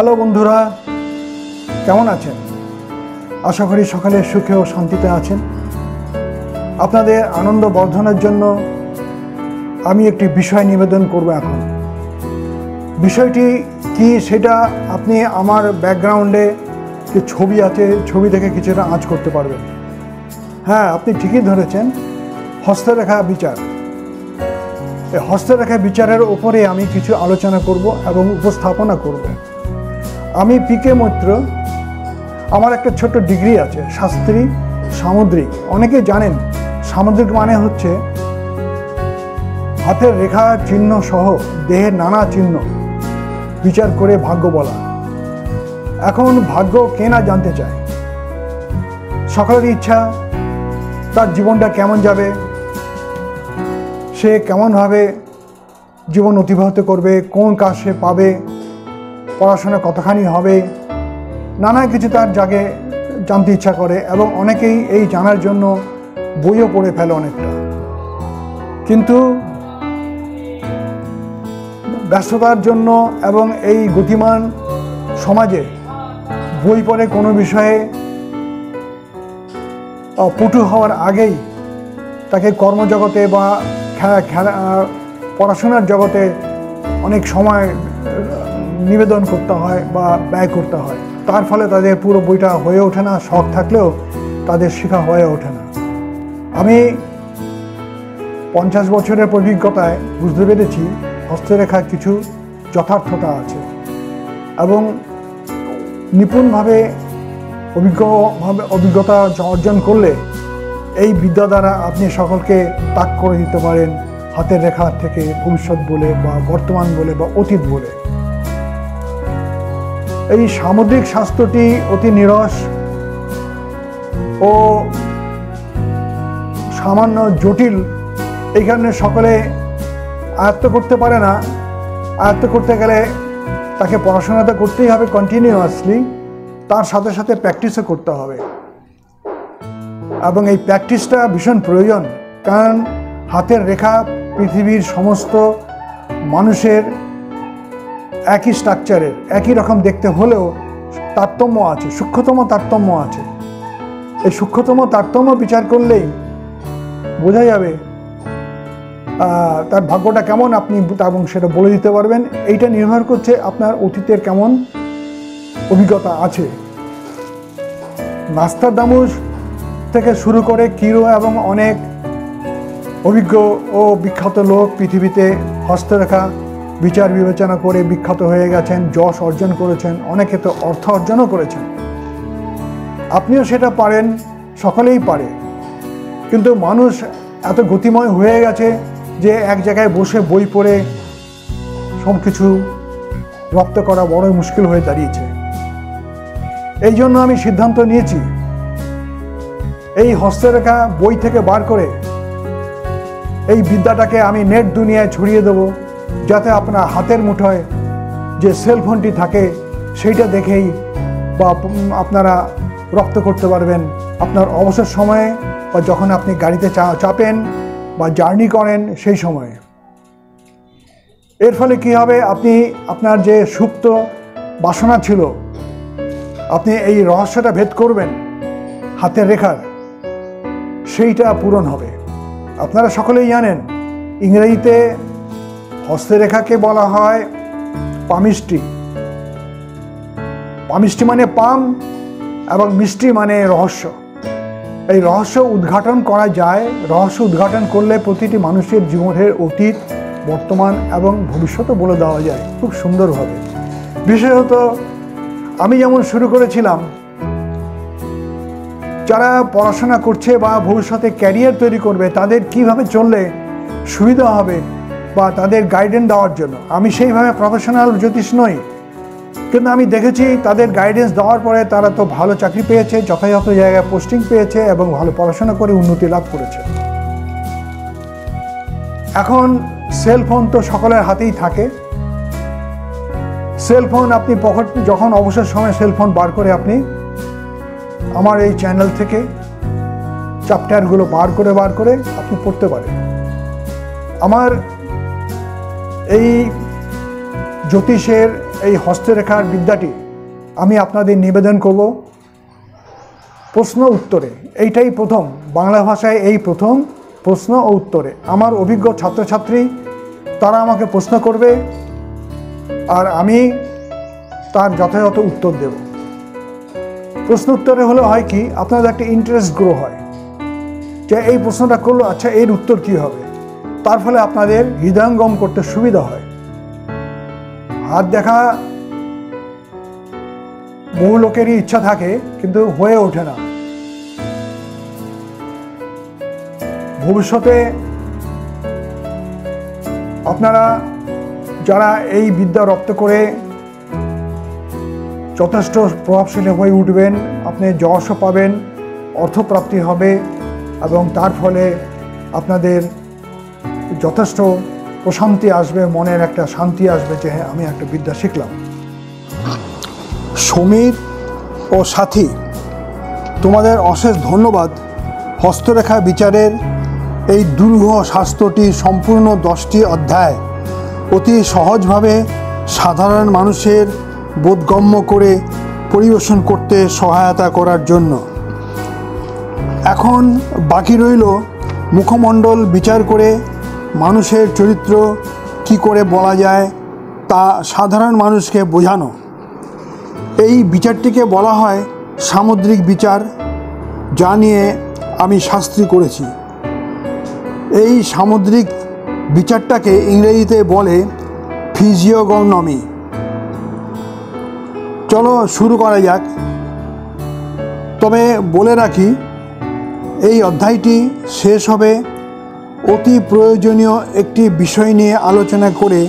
Hello বন্ধুরা, কেমন আছেন? আশা করি সকালে সুখে ও শান্তিতে আছেন। আপনাদের আনন্দ বর্ধনের জন্য আমি একটি বিষয় নিবেদন করব এখন। বিষয়টি কি সেটা আপনি আমার ব্যাকগ্রাউন্ডে যে ছবি আছে, ছবি দেখে কিছুটা আঁচ করতে পারবেন। হ্যাঁ আপনি ঠিকই ধরেছেন, হস্তরেখা বিচার। এই হস্তরেখা বিচারের ওপরে আমি কিছু আলোচনা করব এবং উপস্থাপনা করব। আমি পিকে মৈত্র আমার একটা ছোট্ট ডিগ্রি আছে, শাস্ত্রী, সামুদ্রিক। অনেকে জানেন, সামুদ্রিক মানে হচ্ছে হাতের রেখা চিহ্ন সহ দেহের নানা চিহ্ন। বিচার করে ভাগ্য বলা। এখন ভাগ্য কে না জানতে চায়? সকলের ইচ্ছা, তার জীবনটা কেমন যাবে? সে কেমনভাবে জীবন অতিবাহিত করবে? কোন কাজ সে পাবে? পড়াশোনা কতখানি হবে নানা কিছু তার জাগে জানতে ইচ্ছা করে এবং অনেকেই এই জানার জন্য বইও পড়ে ফেলে অনেকটা। কিন্তু ব্যস্ততার জন্য এবং এই গতিমান সমাজে বই পড়ে কোনো বিষয়ে পটু হওয়ার আগেই তাকে কর্মজগতে বা খেলা, পড়াশোনার জগতে অনেক সময় নিবেদন করতে হয় বা ব্যয় করতে হয়। তার ফলে তাদের পুরো বইটা হয়ে ওঠে না, শখ থাকলেও তাদের শেখা হয়ে ওঠে না। আমি পঞ্চাশ বছরের অভিজ্ঞতায় বুঝতে পেরেছি হস্তরেখার কিছু যথার্থতা আছে এবং নিপুণভাবে অভিজ্ঞভাবে অভিজ্ঞতা অর্জন করলে এই বিদ্যা দ্বারা আপনি সকলকে তাক করে দিতে পারেন হাতের রেখা থেকে ভবিষ্যৎ বলে বা বর্তমান বলে বা অতীত বলে। এই সামুদ্রিক স্বাস্থ্যটি অতি নিরস ও সামান্য জটিল, এই কারণে সকলে আয়ত্ত করতে পারে না। আয়ত্ত করতে গেলে তাকে পড়াশোনাটা করতেই হবে কন্টিনিউয়াসলি তার সাথে সাথে প্র্যাকটিসও করতে হবে। এবং এই প্র্যাকটিসটা ভীষণ প্রয়োজন, কারণ হাতের রেখা পৃথিবীর সমস্ত মানুষের একই স্ট্রাকচারের একই রকম দেখতে হলেও তারতম্য আছে, সূক্ষ্মতম তারতম্য আছে। এই সূক্ষ্মতম তারতম্য বিচার করলেই বোঝা যাবে তার ভাগ্যটা কেমন আপনি এবং সেটা বলে দিতে পারবেন। এইটা নির্ভর করছে আপনার অতীতের কেমন অভিজ্ঞতা আছে। নাস্তার দামুস থেকে শুরু করে কিরো এবং অনেক অভিজ্ঞ ও বিখ্যাত লোক পৃথিবীতে হস্তরেখা বিচার বিবেচনা করে বিখ্যাত হয়ে গেছেন, যশ অর্জন করেছেন, অনেকে তো অর্থ অর্জনও করেছেন। আপনিও সেটা পারেন, সকলেই পারে। কিন্তু মানুষ এত গতিময় হয়ে গেছে যে এক জায়গায় বসে বই পড়ে সব কিছু রপ্ত করা বড়ই মুশকিল হয়ে দাঁড়িয়েছে। এই জন্য আমি সিদ্ধান্ত নিয়েছি, এই হস্তরেখা বই থেকে বার করে এই বিদ্যাটাকে আমি নেট দুনিয়ায় ছড়িয়ে দেব। যাতে আপনার হাতের মুঠোয় যে সেল ফোনটি থাকে, সেইটা দেখেই বা আপনারা রপ্ত করতে পারবেন। আপনার অবসর সময়ে বা যখন আপনি গাড়িতে চা, চাপেন বা জার্নি করেন, সেই সময়ে। এর ফলে কি হবে? আপনি আপনার যে সুপ্ত বাসনা ছিল, আপনি এই রহস্যটা ভেদ করবেন হাতের রেখার, সেইটা পূরণ হবে। আপনারা সকলেই জানেন, ইংরেজিতে হস্তরেখাকে বলা হয় পামিষ্টি। পামিষ্টি মানে পাম এবং মিষ্টি মানে রহস্য। এই রহস্য উদ্ঘাটন করা যায়, রহস্য উদ্ঘাটন করলে প্রতিটি মানুষের জীবনের অতীত, বর্তমান এবং ভবিষ্যতও বলে দেওয়া যায়। খুব সুন্দরভাবে। বিশেষত আমি যেমন শুরু করেছিলাম, যারা পড়াশোনা করছে বা ভবিষ্যতে ক্যারিয়ার তৈরি করবে, তাদের কীভাবে চললে সুবিধা হবে বা তাদের গাইডেন্স দেওয়ার জন্য। আমি সেইভাবে প্রফেশনাল জ্যোতিষ নই, কিন্তু আমি দেখেছি তাদের গাইডেন্স দেওয়ার পরে তারা তো ভালো চাকরি পেয়েছে, যথাযথ জায়গায় পোস্টিং পেয়েছে এবং ভালো পড়াশোনা করে উন্নতি লাভ করেছে। এখন সেল ফোন তো সকলের হাতেই থাকে। সেল ফোন আপনি পকেট, যখন অবসর সময় সেল ফোন বার করে আপনি আমার এই চ্যানেল থেকে চ্যাপ্টারগুলো বার করে বার করে আপনি পড়তে পারেন। আমার এই জ্যোতিষের এই হস্তরেখার বিদ্যাটি আমি আপনাদের নিবেদন করব প্রশ্ন উত্তরে। এইটাই প্রথম। বাংলা ভাষায় এই প্রথম প্রশ্ন ও উত্তরে। আমার অভিজ্ঞ ছাত্রছাত্রী, তারা আমাকে প্রশ্ন করবে আর আমি তার যথাযথ উত্তর দেব। প্রশ্ন উত্তরে হলে হয় কি, আপনাদের একটা ইন্টারেস্ট গ্রো হয় যে এই প্রশ্নটা করল আচ্ছা এর উত্তর কি হবে? তার ফলে আপনাদের হৃদয়ঙ্গম করতে সুবিধা হয়। হাত দেখা বহু লোকেরই ইচ্ছা থাকে, কিন্তু হয়ে ওঠে না। ভবিষ্যতে আপনারা যারা এই বিদ্যা রপ্ত করে যথেষ্ট প্রভাবশালী হয়ে উঠবেন, আপনি যশও পাবেন, অর্থপ্রাপ্তি হবে এবং তার ফলে আপনাদের যথেষ্ট প্রশান্তি আসবে, মনের একটা শান্তি আসবে যে হ্যাঁ আমি একটা বিদ্যা শিখলাম। সমীর ও সাথী, তোমাদের অশেষ ধন্যবাদ। হস্তরেখা বিচারের এই দুর্ঘ শাস্ত্রটি সম্পূর্ণ দশটি অধ্যায় অতি সহজভাবে সাধারণ মানুষের বোধগম্য করে পরিবেশন করতে সহায়তা করার জন্য। এখন বাকি রইল মুখমণ্ডল বিচার করে মানুষের চরিত্র কি করে বলা যায় তা সাধারণ মানুষকে বোঝানো। এই বিচারটিকে বলা হয় সামুদ্রিক বিচার, যা নিয়ে আমি শাস্ত্রী করেছি। এই সামুদ্রিক বিচারটাকে ইংরেজিতে বলে ফিজিওগনমি। চলো শুরু করা যাক। তবে বলে রাখি, এই অধ্যায়টি শেষ হবে অতি প্রয়োজনীয় একটি বিষয় নিয়ে আলোচনা করে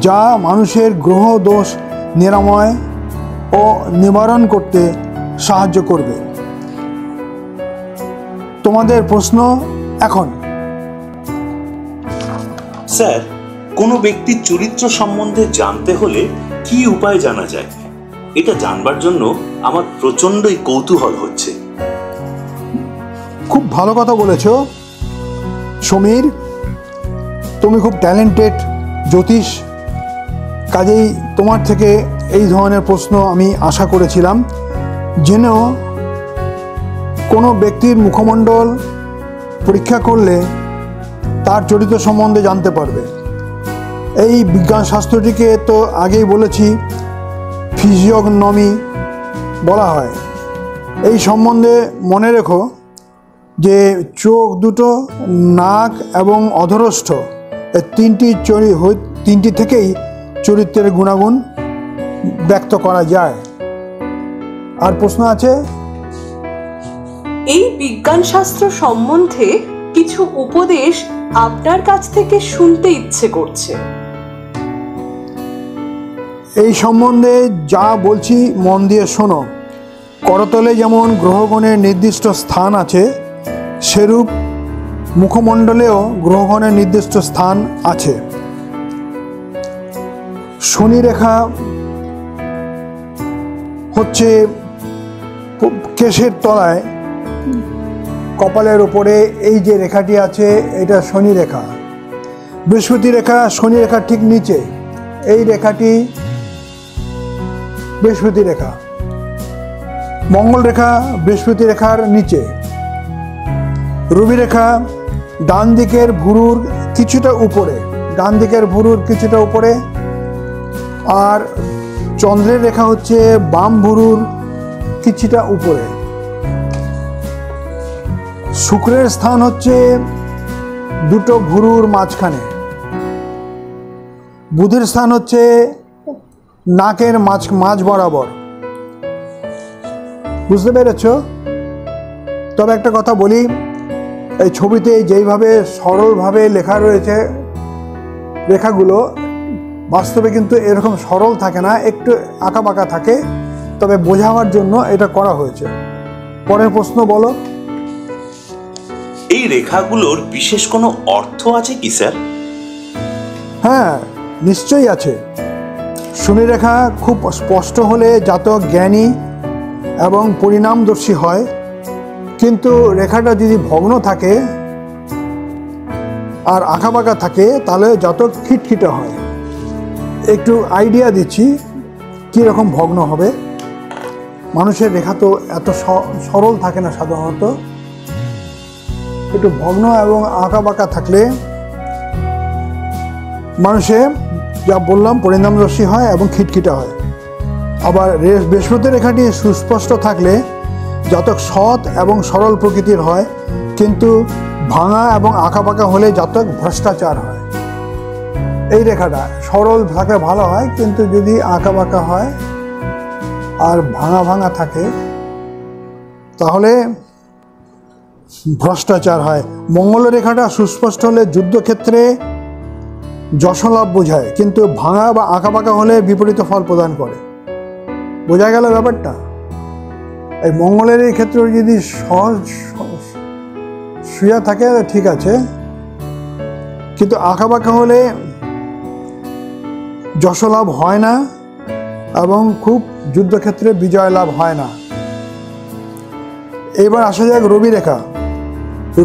যা মানুষের গ্রহ দোষ নিরাময় ও নিবারণ করতে সাহায্য করবে। তোমাদের প্রশ্ন এখন। স্যার কোনো ব্যক্তির চরিত্র সম্বন্ধে জানতে হলে কি উপায় জানা যায়? এটা জানবার জন্য আমার প্রচন্ডই কৌতূহল হচ্ছে। খুব ভালো কথা বলেছ। সমীর, তুমি খুব ট্যালেন্টেড জ্যোতিষ, কাজেই তোমার থেকে এই ধরনের প্রশ্ন আমি আশা করেছিলাম। যেন কোনো ব্যক্তির মুখমণ্ডল পরীক্ষা করলে তার চরিত্র সম্বন্ধে জানতে পারবে। এই বিজ্ঞান শাস্ত্রটিকে তো আগেই বলেছি, ফিজিওগনমি বলা হয়। এই সম্বন্ধে মনে রেখো যে চোখ দুটো নাক এবং অধরষ্ঠ এই তিনটি চরি তিনটি থেকেই চরিত্রের গুণাগুণ ব্যক্ত করা যায়। আর প্রশ্ন আছে? এই বিজ্ঞান শাস্ত্র সম্বন্ধে কিছু উপদেশ আপনার কাছ থেকে শুনতে ইচ্ছে করছে। এই সম্বন্ধে যা বলছি মন দিয়ে শোনো। করতলে যেমন গ্রহগণের নির্দিষ্ট স্থান আছে সেরূপ মুখমণ্ডলেও গ্রহগণের নির্দিষ্ট স্থান আছে। শনি রেখা হচ্ছে কেশের তলায়। কপালের উপরে এই যে রেখাটি আছে, এটা শনি রেখা বৃহস্পতি রেখা, শনি রেখার ঠিক নিচে। এই রেখাটি বৃহস্পতি রেখা। মঙ্গল রেখা বৃহস্পতি রেখার নিচে। রবি রেখা ডান দিকের ভুরুর কিছুটা উপরে, ডান দিকের ভুরুর কিছুটা উপরে। আর চন্দ্রের রেখা হচ্ছে বাম ভুরুর কিছুটা উপরে। শুক্রের স্থান হচ্ছে দুটো ভুরুর মাঝখানে। বুধের স্থান হচ্ছে নাকের মাঝ মাঝ বরাবর। বুঝতে পেরেছ? তবে একটা কথা বলি এই ছবিতে যেইভাবে সরলভাবে লেখা রয়েছে রেখাগুলো বাস্তবে কিন্তু এরকম সরল থাকে না একটু আঁকাবাঁকা থাকে তবে বোঝাবার জন্য এটা করা হয়েছে। পরের প্রশ্ন বলো। এই রেখাগুলোর বিশেষ কোনো অর্থ আছে কি স্যার? হ্যাঁ নিশ্চয়ই আছে। শনিরেখা খুব স্পষ্ট হলে জাতক জ্ঞানী এবং পরিণামদর্শী হয়। কিন্তু রেখাটা যদি ভগ্ন থাকে আর আঁকাবাঁকা থাকে, তাহলে যত খিটখিটে হয়। একটু আইডিয়া দিচ্ছি কীরকম ভগ্ন হবে। মানুষের রেখা তো এত সরল থাকে না সাধারণত। একটু ভগ্ন এবং আঁকা বাঁকা থাকলে মানুষে যা বললাম, পরিণামদর্শী হয় এবং খিটখিটা হয়। আবার বৃহস্পতি রেখাটি সুস্পষ্ট থাকলে জাতক সৎ এবং সরল প্রকৃতির হয়, কিন্তু ভাঙা এবং আঁকাবাঁকা হলে জাতক ভ্রষ্টাচার হয়। এই রেখাটা সরল থাকলে ভালো হয়, কিন্তু যদি আঁকা আঁকাবাঁকা হয় আর ভাঙা ভাঙা থাকে, তাহলে ভ্রষ্টাচার হয়। মঙ্গল রেখাটা সুস্পষ্ট হলে যুদ্ধক্ষেত্রে যশলাভ বোঝায়, কিন্তু ভাঙা বা আঁকাবাঁকা হলে বিপরীত ফল প্রদান করে। বোঝা গেল ব্যাপারটা? এই মঙ্গলের এই ক্ষেত্রে যদি সহজ শুয়ে থাকে, ঠিক আছে। কিন্তু আঁকাবাঁকা হলে যশলাভ হয় না এবং খুব যুদ্ধক্ষেত্রে বিজয় লাভ হয় না। এবার আসা যাক রবি রেখা।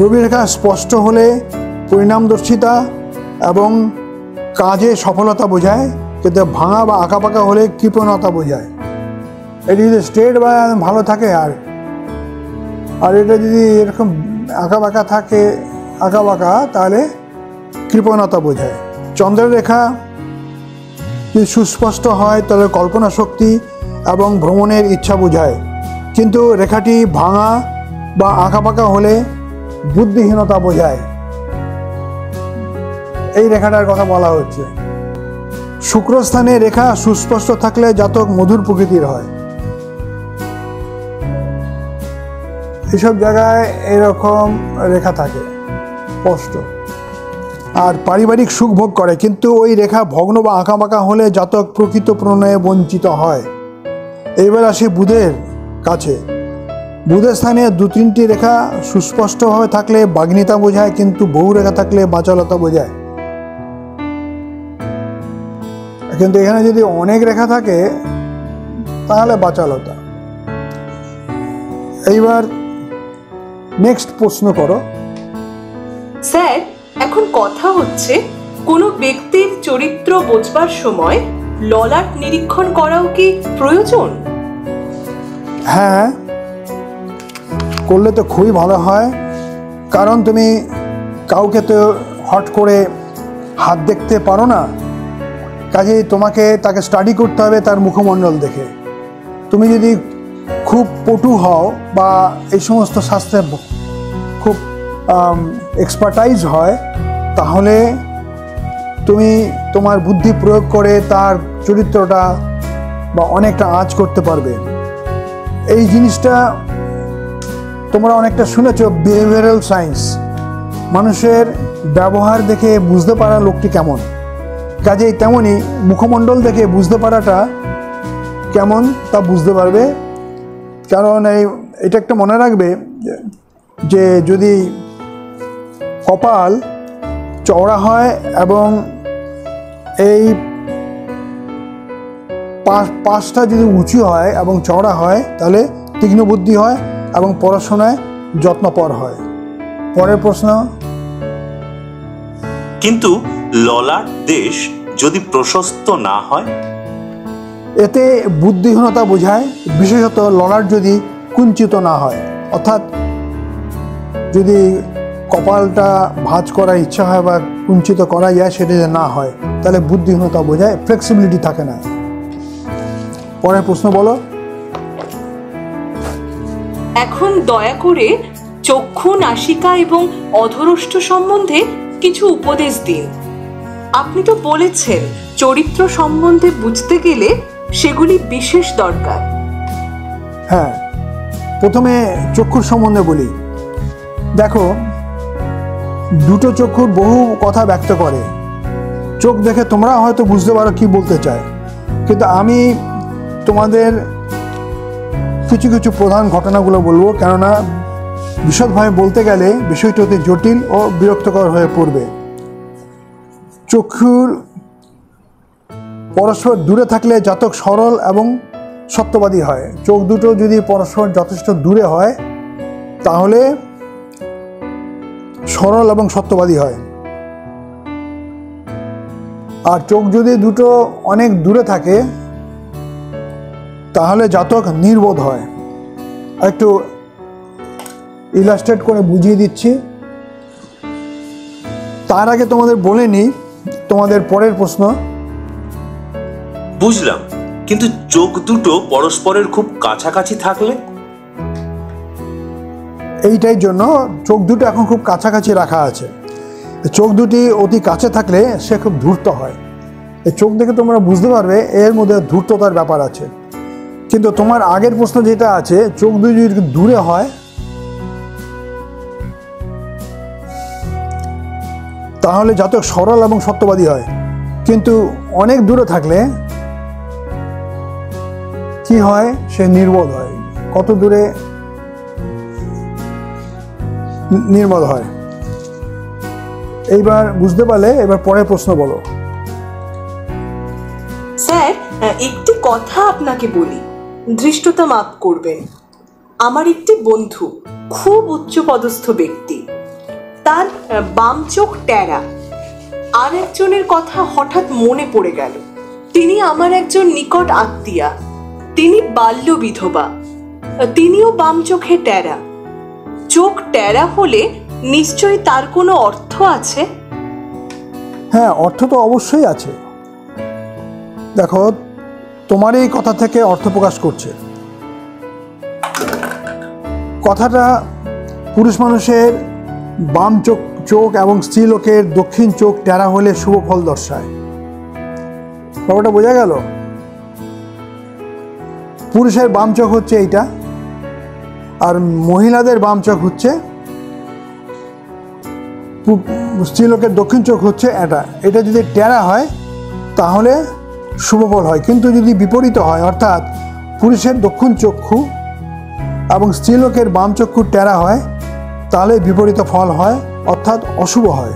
রবি রেখা স্পষ্ট হলে পরিণামদর্শিতা এবং কাজে সফলতা বোঝায়, কিন্তু ভাঙা বা আঁকাবাঁকা হলে কৃপণতা বোঝায়। এটি যদি স্ট্রেট বা ভালো থাকে আর আর এটা যদি এরকম আঁকা বাঁকা থাকে, আঁকা বাঁকা, তাহলে কৃপণতা বোঝায়। চন্দ্রের রেখা যদি সুস্পষ্ট হয়, তাহলে কল্পনা শক্তি এবং ভ্রমণের ইচ্ছা বোঝায়। কিন্তু রেখাটি ভাঙা বা আঁকা বাঁকা হলে বুদ্ধিহীনতা বোঝায়। এই রেখাটার কথা বলা হচ্ছে। শুক্রস্থানে রেখা সুস্পষ্ট থাকলে জাতক মধুর প্রকৃতির হয়। এসব জায়গায় এরকম রেখা থাকে, স্পষ্ট। আর পারিবারিক সুখ ভোগ করে, কিন্তু ওই রেখা ভগ্ন বা আঁকা বাঁকা হলে জাতক প্রকৃত প্রণয়ে বঞ্চিত হয়। এবার আসি বুধের কাছে। বুধের স্থানে দু তিনটি রেখা সুস্পষ্টভাবে থাকলে বাগ্নিতা বোঝায়, কিন্তু বহু রেখা থাকলে বাচালতা বোঝায়। কিন্তু এখানে যদি অনেক রেখা থাকে, তাহলে বাচালতা। এইবার নেক্সট প্রশ্ন করো। স্যার এখন কথা হচ্ছে কোনো ব্যক্তির চরিত্র বোঝবার সময় ললাট নিরীক্ষণ করাও কি প্রয়োজন? হ্যাঁ করলে তো খুবই ভালো হয়। কারণ তুমি কাউকে তো হট করে হাত দেখতে পারো না। কাজেই তোমাকে তাকে স্টাডি করতে হবে তার মুখমণ্ডল দেখে। তুমি যদি খুব পটু হও বা এই সমস্ত শাস্ত্রে খুব এক্সপার্টাইজ হয়, তাহলে তুমি তোমার বুদ্ধি প্রয়োগ করে তার চরিত্রটা বা অনেকটা আঁচ করতে পারবে। এই জিনিসটা তোমরা অনেকটা শুনেছ বিহেভিয়ারাল সায়েন্স মানুষের ব্যবহার দেখে বুঝতে পারা লোকটি কেমন। কাজেই তেমনই মুখমণ্ডল দেখে বুঝতে পারাটা কেমন তা বুঝতে পারবে। কারণ এই, এটা একটা মনে রাখবে যে- যদি কপাল চওড়া হয় এবং এই পাশটা যদি উঁচু হয় এবং চওড়া হয়, তাহলে তীক্ষ্ণ বুদ্ধি হয় এবং পড়াশোনায় যত্নপর হয়। পরের প্রশ্ন। কিন্তু ললাট দেশ যদি প্রশস্ত না হয় এতে বুদ্ধিহীনতা বোঝায়, বিশেষত ললাট যদি কুঞ্চিত না হয়। অর্থাৎ যদি কপালটা ভাঁজ করার ইচ্ছা হয় বা কুঞ্চিত করা যায়, সেটা যদি না হয়, তাহলে বুদ্ধিহীনতা বোঝায় ফ্লেক্সিবিলিটি থাকে না। পরের প্রশ্ন বলো। এখন দয়া করে চক্ষু, নাসিকা এবং অধরষ্ট সম্বন্ধে কিছু উপদেশ দিন। আপনি তো বলেছেন, চরিত্র সম্বন্ধে বুঝতে গেলে সেগুলি বিশেষ দরকার। হ্যাঁ প্রথমে চক্ষুর সম্বন্ধে বলি। দেখো, দুটো চক্ষুর বহু কথা ব্যক্ত করে। চোখ দেখে তোমরা হয়তো বুঝতে পারো কি বলতে চায়। কিন্তু আমি তোমাদের কিছু কিছু প্রধান ঘটনাগুলো বলব, কেননা বিশদভাবে বলতে গেলে বিষয়টি অতি জটিল ও বিরক্তকর হয়ে পড়বে। চক্ষুর পরস্পর দূরে থাকলে জাতক সরল এবং সত্যবাদী হয়। চোখ দুটো যদি পরস্পর যথেষ্ট দূরে হয়, তাহলে সরল এবং সত্যবাদী হয়। আর চোখ যদি দুটো অনেক দূরে থাকে, তাহলে জাতক নির্বোধ হয়। একটু ইলাস্ট্রেট করে বুঝিয়ে দিচ্ছি। তার আগে তোমাদের বলে নিই, তোমাদের পরের প্রশ্ন। বুঝলাম, কিন্তু চোখ দুটো পরস্পরের খুব কাছাকাছি থাকলে? এইটাই জন্য চোখ দুটো এখন খুব কাছাকাছি রাখা আছে। চোখ দুটি অতি কাছে থাকলে সে খুব ধূর্ত হয়। এই চোখ দেখে তোমরা বুঝতে পারবে এর মধ্যে ধূর্ততার ব্যাপার আছে। কিন্তু তোমার আগের প্রশ্ন যেটা আছে, চোখ দুই যদি দূরে হয়, তাহলে জাতক সরল এবং সত্যবাদী হয়। কিন্তু অনেক দূরে থাকলে কি হয়? সে নির্বোধ হয়। কত দূরে নির্মল হয়? এইবার বুঝতে পারলে এবার পরের প্রশ্ন বলো। স্যার, একটি কথা আপনাকে বলি। ধৃষ্টতা মাপ করবেন। আমার একটি বন্ধু, খুব উচ্চপদস্থ ব্যক্তি। তার, বাম চোখ ট্যারা। আর একজনের কথা হঠাৎ মনে পড়ে গেল। তিনি আমার একজন নিকট আত্মীয়া। তিনি বাল্য বিধবা। তিনিও বাম চোখে ট্যারা। চোখ ট্যারা হলে নিশ্চয়ই তার কোনো অর্থ আছে? হ্যাঁ অর্থ তো অবশ্যই আছে। দেখো, তোমার এই কথা থেকে অর্থ প্রকাশ করছে। কথাটা পুরুষ মানুষের বাম চোখ চোখ এবং স্ত্রীলোকের দক্ষিণ চোখ টেরা হলে শুভ ফল দর্শায়। ব্যাপারটা বোঝা গেল? পুরুষের বাম চোখ হচ্ছে এইটা, আর মহিলাদের বাম চোখ হচ্ছে স্ত্রীলোকের দক্ষিণ চোখ হচ্ছে এটা। এটা যদি টেরা হয়, তাহলে শুভফল হয়। কিন্তু যদি বিপরীত হয়, অর্থাৎ পুরুষের দক্ষিণ চক্ষু এবং স্ত্রীলোকের বাম চক্ষু টেরা হয়, তাহলে বিপরীত ফল হয়, অর্থাৎ অশুভ হয়।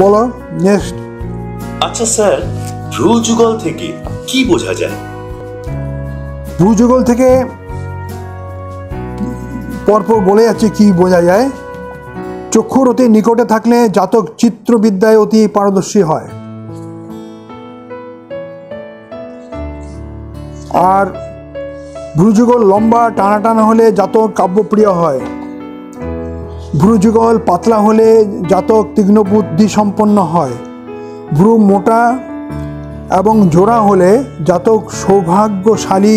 বলো নেক্সট আচ্ছা স্যার ভ্রু যুগল থেকে কি বোঝা যায়? ভূযুগল থেকে পরপর বলে যাচ্ছে কি বোঝা যায়? চক্ষুর অতি নিকটে থাকলে জাতক চিত্রবিদ্যায় অতি পারদর্শী হয়। আর ভ্রুযুগল লম্বা টানা টানা হলে জাতক কাব্যপ্রিয় হয়। ভ্রুযুগল পাতলা হলে জাতক তীক্ষ্ণ বুদ্ধি সম্পন্ন হয়। ভ্রু মোটা এবং জোড়া হলে জাতক সৌভাগ্যশালী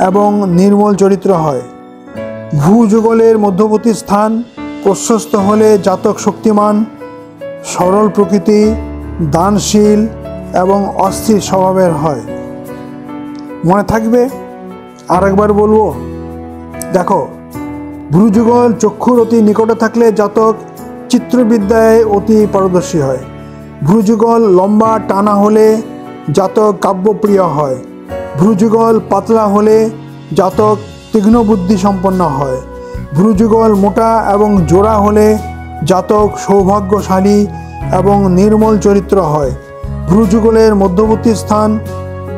এবং নির্মল চরিত্র হয়। ভূযুগলের মধ্যবর্তী স্থান প্রশস্ত হলে জাতক শক্তিমান, সরল প্রকৃতি, দানশীল এবং অস্থির স্বভাবের হয়। মনে থাকবে? আর একবার বলব, দেখো ভ্রুযুগল চক্ষুর অতি নিকটে থাকলে জাতক চিত্রবিদ্যায় অতি পারদর্শী হয়। ভ্রুযুগল লম্বা, টানা হলে জাতক কাব্যপ্রিয় হয়। ভ্রুযুগল পাতলা হলে জাতক তীক্ষ্ণ বুদ্ধি সম্পন্ন হয়। ভ্রুযুগল মোটা এবং জোড়া হলে জাতক সৌভাগ্যশালী এবং নির্মল চরিত্র হয়। ভ্রুযুগলের মধ্যবর্তী স্থান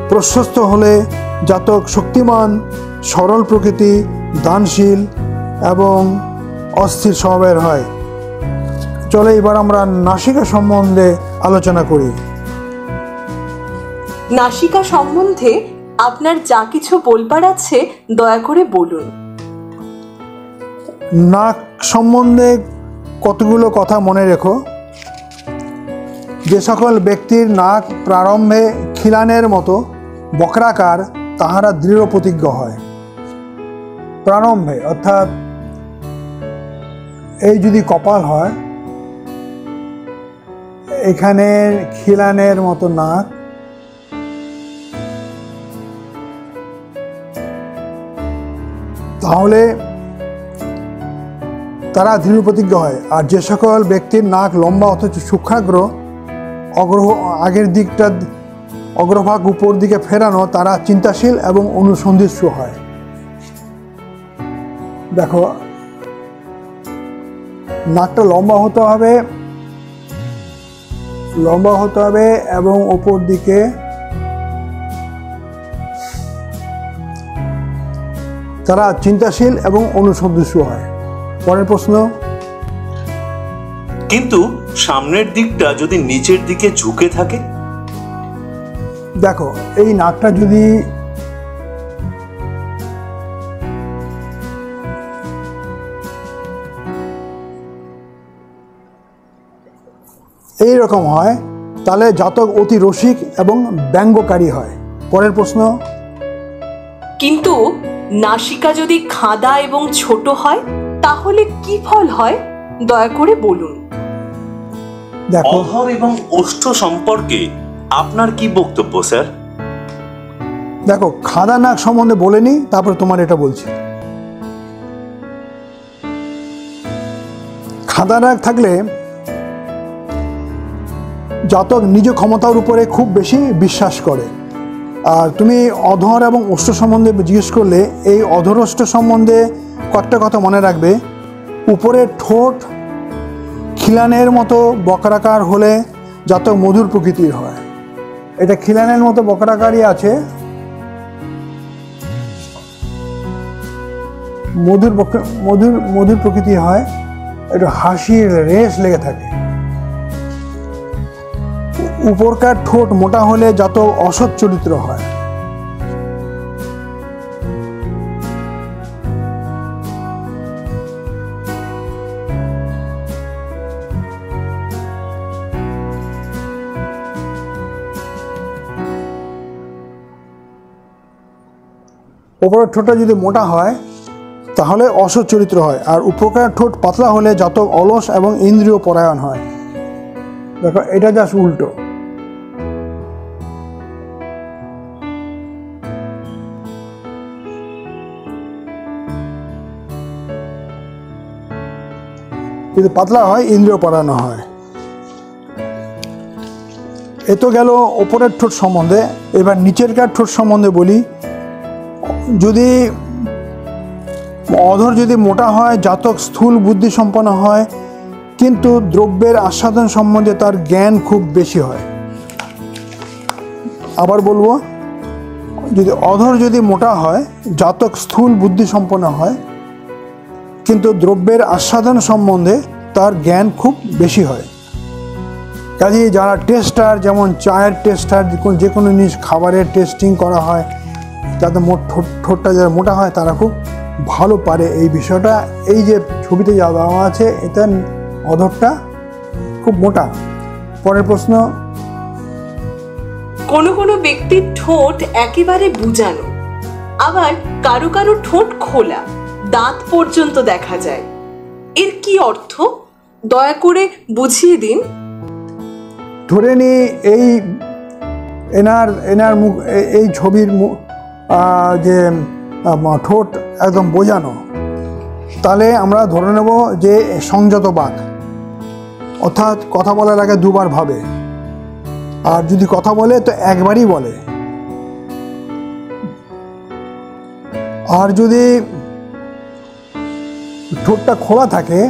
প্রশস্ত হলে জাতক শক্তিমান, সরল প্রকৃতি, দানশীল এবং অস্থির স্বভাবের হয়। চলে এবার আমরা নাসিকা সম্বন্ধে আলোচনা করি। নাসিকা সম্বন্ধে আপনার যা কিছু বলবার আছে, দয়া করে বলুন। নাক সম্বন্ধে কতগুলো কথা মনে রেখো। যে সকল ব্যক্তির নাক প্রারম্ভে খিলানের মতো, বক্রাকার, তাহারা দৃঢ় প্রতিজ্ঞ হয়। প্রারম্ভে, অর্থাৎ এই যদি কপাল হয়, এখানে খিলানের মতো নাক তাহলে তারা দৃঢ় প্রতিজ্ঞ হয়। আর যে সকল ব্যক্তির নাক লম্বা অথচ সূক্ষ্মাগ্র, অগ্রহ, আগের দিকটা অগ্রভাগ উপর দিকে ফেরানো, তারা চিন্তাশীল এবং অনুসন্ধিৎসু হয়। দেখো, নাকটা লম্বা হতে হবে, লম্বা হতে হবে এবং ওপর দিকে তারা চিন্তাশীল এবং অনুসন্ধিৎসু হয়। পরের প্রশ্ন। কিন্তু সামনের দিকটা যদি নিচের দিকে ঝুঁকে থাকে? দেখো এই নাকটা যদি এই রকম হয় তাহলে জাতক অতি রসিক এবং ব্যঙ্গকারী হয়। পরের প্রশ্ন। কিন্তু নাসিকা যদি খাদা এবং ছোট হয় তাহলে কি ফল হয়? দয়া করে বলুন। দেখো। অধর এবং ওষ্ঠ সম্পর্কে আপনার কি বক্তব্য স্যার? দেখো খাদা নাক সম্বন্ধে বলেনি তারপর তোমার এটা বলছি। খাদা নাক থাকলে জাতক নিজ ক্ষমতার উপরে খুব বেশি বিশ্বাস করে। আর তুমি অধর এবং অষ্ট সম্বন্ধে জিজ্ঞেস করলে, এই অধরষ্ট সম্বন্ধে কয়েকটা কথা মনে রাখবে। উপরে ঠোঁট খিলানের মতো বকরাকার হলে যত মধুর প্রকৃতির হয়। এটা খিলানের মতো বকরাকারই আছে। মধুর মধুর মধুর প্রকৃতি হয়। একটু হাসির রেশ লেগে থাকে। উপরকার ঠোঁট মোটা হলে যত অসৎ চরিত্র হয়। উপরের ঠোঁটটা যদি মোটা হয়, তাহলে অসৎ চরিত্র হয়। আর উপকার ঠোঁট পাতলা হলে যত অলস এবং ইন্দ্রিয় পরায়ণ হয়। দেখো, এটা জাস্ট উল্টো। যদি পাতলা হয়, ইন্দ্রিয় পরায়ণ হয়। এ তো গেল ওপরের ঠোঁট সম্বন্ধে। এবার নিচেরকার ঠোঁট সম্বন্ধে বলি। যদি অধর যদি মোটা হয়, জাতক স্থূল বুদ্ধি সম্পন্ন হয়, কিন্তু দ্রব্যের আস্বাদন সম্বন্ধে তার জ্ঞান খুব বেশি হয়। আবার বলব, যদি অধর যদি মোটা হয়, জাতক স্থূল বুদ্ধি সম্পন্ন হয় কিন্তু দ্রব্যের আস্বাদন সম্বন্ধে তার জ্ঞান খুব বেশি হয়। কাজেই যারা টেস্টার, যেমন চায়ের টেস্টার যে কোনো জিনিস খাবারের টেস্টিং করা হয়, যাতে মোট ঠোঁট- ঠোঁটটা যারা মোটা হয়, তারা খুব ভালো পারে এই বিষয়টা। এই যে ছবিতে যা দেওয়া আছে এটা অধরটা খুব মোটা। পরের প্রশ্ন। কোনো কোনো ব্যক্তির ঠোঁট একেবারে বুজানো, আবার কারও কারও ঠোঁট খোলা। দাঁত পর্যন্ত দেখা যায়। এর কি অর্থ? দয়া করে বুঝিয়ে দিন। ধরে নি এই এনার এনার মুখ এই ছবির যে ঠোঁট একদম বোঝানো। তাহলে আমরা ধরে নেব যে সংযত বাক অর্থাৎ কথা বলার আগে দুবার ভাবে। আর যদি কথা বলে, তো একবারই বলে। আর যদি ঠোঁটটা খোলা থাকে।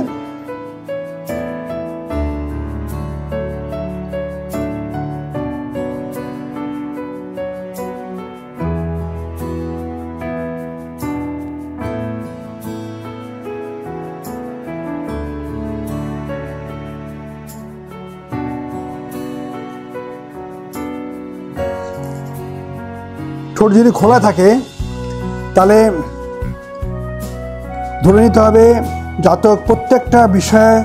ঠোঁট যদি খোলা থাকে তাহলে ধরে নিতে হবে জাতক প্রত্যেকটা বিষয়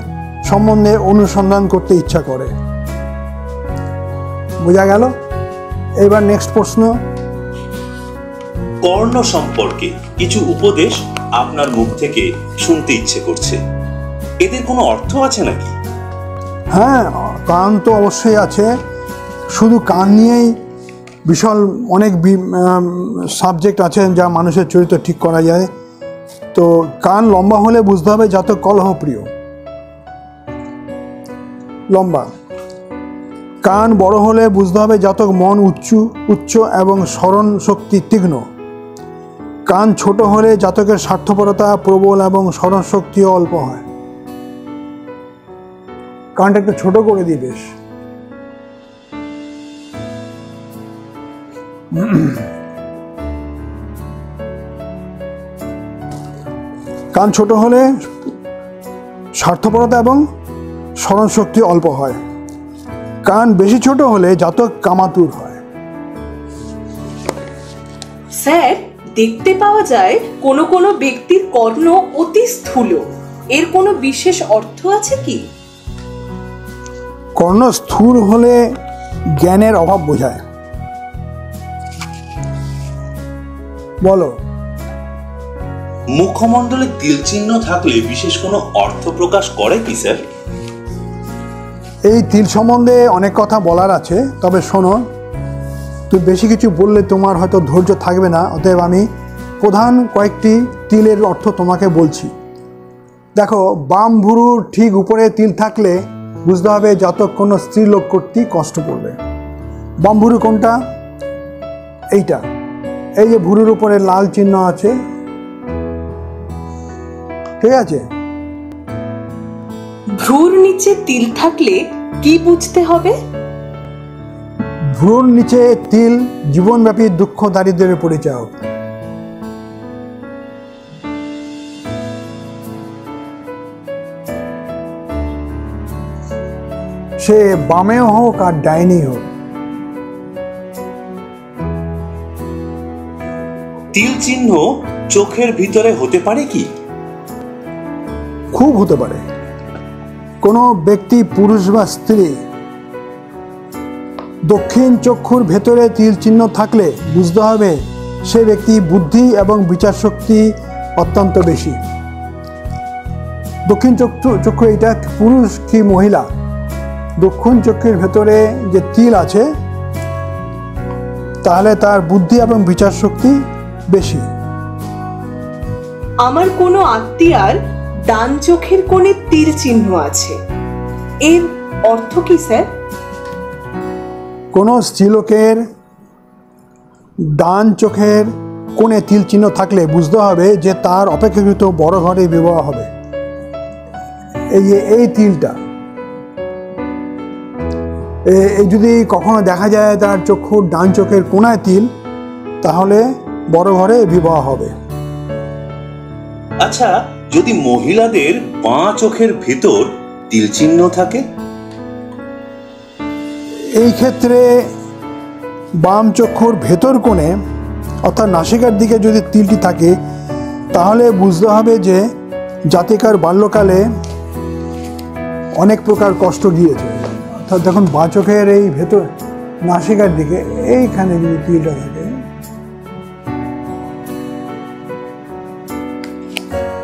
সম্বন্ধে অনুসন্ধান করতে ইচ্ছা করে। বোঝা গেল? এবার নেক্সট প্রশ্ন। কর্ণ সম্পর্কে কিছু উপদেশ আপনার মুখ থেকে শুনতে ইচ্ছে করছে। এদের কোনো অর্থ আছে নাকি? হ্যাঁ কান তো অবশ্যই আছে। শুধু কান নিয়েই বিশাল অনেক সাবজেক্ট আছে যা মানুষের চরিত্র ঠিক করা যায়। তো কান লম্বা হলে বুঝতে হবে যত কলহপ্রিয়। লম্বা। কান বড় হলে বুঝতে হবে জাতক মন উচ্চ উচ্চ এবং স্মরণ শক্তি তীক্ষ্ণ। কান ছোট হলে জাতকের স্বার্থপরতা প্রবল এবং স্মরণ শক্তিও অল্প হয়। কানটা একটু ছোট করে দিই বেশ। কান ছোট হলে স্বার্থপরতা এবং স্মরণশক্তি অল্প হয়। কান বেশি ছোট হলে জাতক কামাতুর হয়। স্যার দেখতে পাওয়া যায় কোনো কোনো ব্যক্তির কর্ণ অতি স্থূল। এর কোনো বিশেষ অর্থ আছে কি? কর্ণ স্থূল হলে জ্ঞানের অভাব বোঝায়। বলো মুখমণ্ডলে তিল চিহ্ন থাকলে বিশেষ কোনো অর্থ প্রকাশ করে কি, স্যার? এই তিল সম্বন্ধে অনেক কথা বলার আছে, তবে শোনো তুই বেশি কিছু বললে তোমার হয়তো ধৈর্য থাকবে না, অতএব আমি প্রধান কয়েকটি তিলের অর্থ তোমাকে বলছি। দেখো, বাম ভুরুর ঠিক উপরে তিল থাকলে বুঝতে হবে জাতক কোনো স্ত্রীলোক কর্তৃক কষ্ট পড়বে। বাম ভুরু কোনটা? এইটা। এই যে ভুরুর উপরে লাল চিহ্ন আছে ঠিক আছে। ভ্রুর নিচে তিল থাকলে কি বুঝতে হবে? ভ্রুর নিচে তিল জীবনব্যাপী দুঃখ দারিদ্রের পরিচায়ক। সে বামেও হোক আর ডাইনি হোক। তিল চিহ্ন চোখের ভিতরে হতে পারে কি? খুব হতে পারে। কোনো ব্যক্তি পুরুষ বা স্ত্রী, দক্ষিণ চক্ষুর ভেতরে তিল চিহ্ন থাকলে বুঝতে হবে সে ব্যক্তি বুদ্ধি এবং বিচার শক্তি অত্যন্ত বেশি। দক্ষিণ চক্ষু চক্ষু এটা পুরুষ কি মহিলা? দক্ষিণ চক্ষুর ভেতরে যে তিল আছে, তাহলে তার বুদ্ধি এবং বিচার শক্তি বেশি। আমার কোনো আত্মীয়ার ডান চোখের কোণে তীর চিহ্ন আছে। এর অর্থ কি স্যার? কোনো স্ত্রীলোকের ডান চোখের কোণে তিল চিহ্ন থাকলে বুঝতে হবে যে তার অপেক্ষাকৃত বড় ঘরে বিবাহ হবে। এই যে এই তিলটা এ- এই যদি কখনো দেখা যায় তার চক্ষুর ডান চোখের কোনায় তিল তাহলে বড় ঘরে বিবাহ হবে। আচ্ছা যদি মহিলাদের বাঁ চোখের ভেতর তিল চিহ্ন থাকে? এই ক্ষেত্রে বাম চক্ষুর ভেতর কোণে, অর্থাৎ নাসিকার দিকে যদি তিলটি থাকে, তাহলে বুঝতে হবে যে জাতিকার বাল্যকালে অনেক প্রকার কষ্ট গিয়েছে। অর্থাৎ দেখুন, বাঁ চোখের এই ভেতর, নাসিকার দিকে, এইখানে যদি তিলটা থাকে।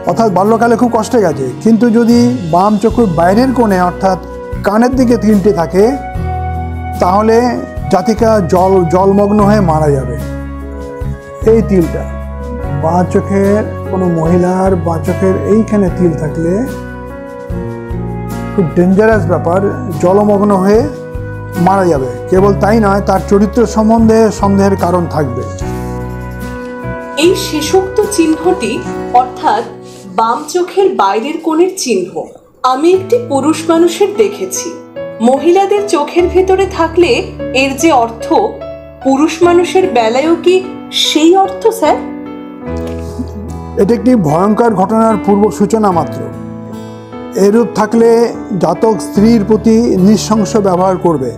অর্থাৎ বাল্যকালে খুব কষ্টে গেছে। কিন্তু যদি বাম চক্ষুর বাইরের কোণে অর্থাৎ কানের দিকে তিলটি থাকে, তাহলে জাতিকা জল, জলমগ্ন হয়ে মারা যাবে। এই তিলটা। বাঁ চোখের কোনো মহিলার বাঁ চোখের এইখানে তিল থাকলে খুব ডেঞ্জারাস ব্যাপার, জলমগ্ন হয়ে মারা যাবে। কেবল তাই নয়, তার চরিত্র সম্বন্ধে সন্দেহের কারণ থাকবে। এই শেষোক্ত চিহ্নটি অর্থাৎ বাম চোখের বাইরের কোণের চিহ্ন। আমি একটি পুরুষ মানুষের দেখেছি। মহিলাদের চোখের ভেতরে থাকলে এর যে অর্থ, পুরুষ মানুষের বেলায়ও কি সেই অর্থ, স্যার? এটি একটি ভয়ঙ্কর ঘটনার পূর্ব সূচনা মাত্র। এরূপ থাকলে জাতক স্ত্রীর প্রতি নৃশংস ব্যবহার করবে।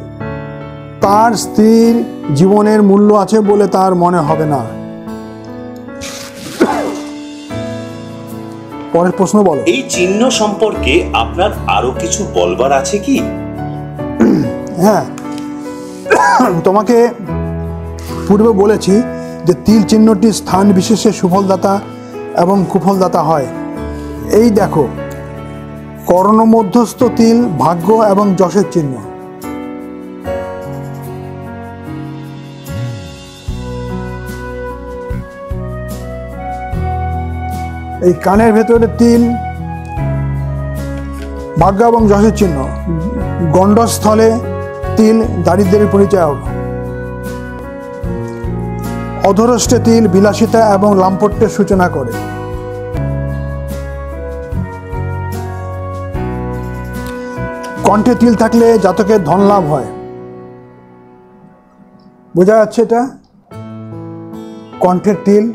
তার স্ত্রীর জীবনের মূল্য আছে বলে তার মনে হবে না। পরের প্রশ্ন বলো। এই চিহ্ন সম্পর্কে আপনার আরও কিছু বলবার আছে কি? হ্যাঁ। তোমাকে পূর্বে বলেছি যে তিল চিহ্নটি স্থান বিশেষে সুফলদাতা এবং কুফলদাতা হয়। এই দেখো কর্ণ মধ্যস্থ তিল ভাগ্য এবং যশের চিহ্ন। এই কানের ভেতরে তিল ভাগ্য এবং যশের চিহ্ন। গণ্ডস্থলে তিল দারিদ্রের পরিচায়ক অধরষ্টে তিল বিলাসিতা এবং লাম্পট্যের সূচনা করে। কণ্ঠে তিল থাকলে জাতকের ধন লাভ হয়। বোঝা যাচ্ছে এটা? কণ্ঠের তিল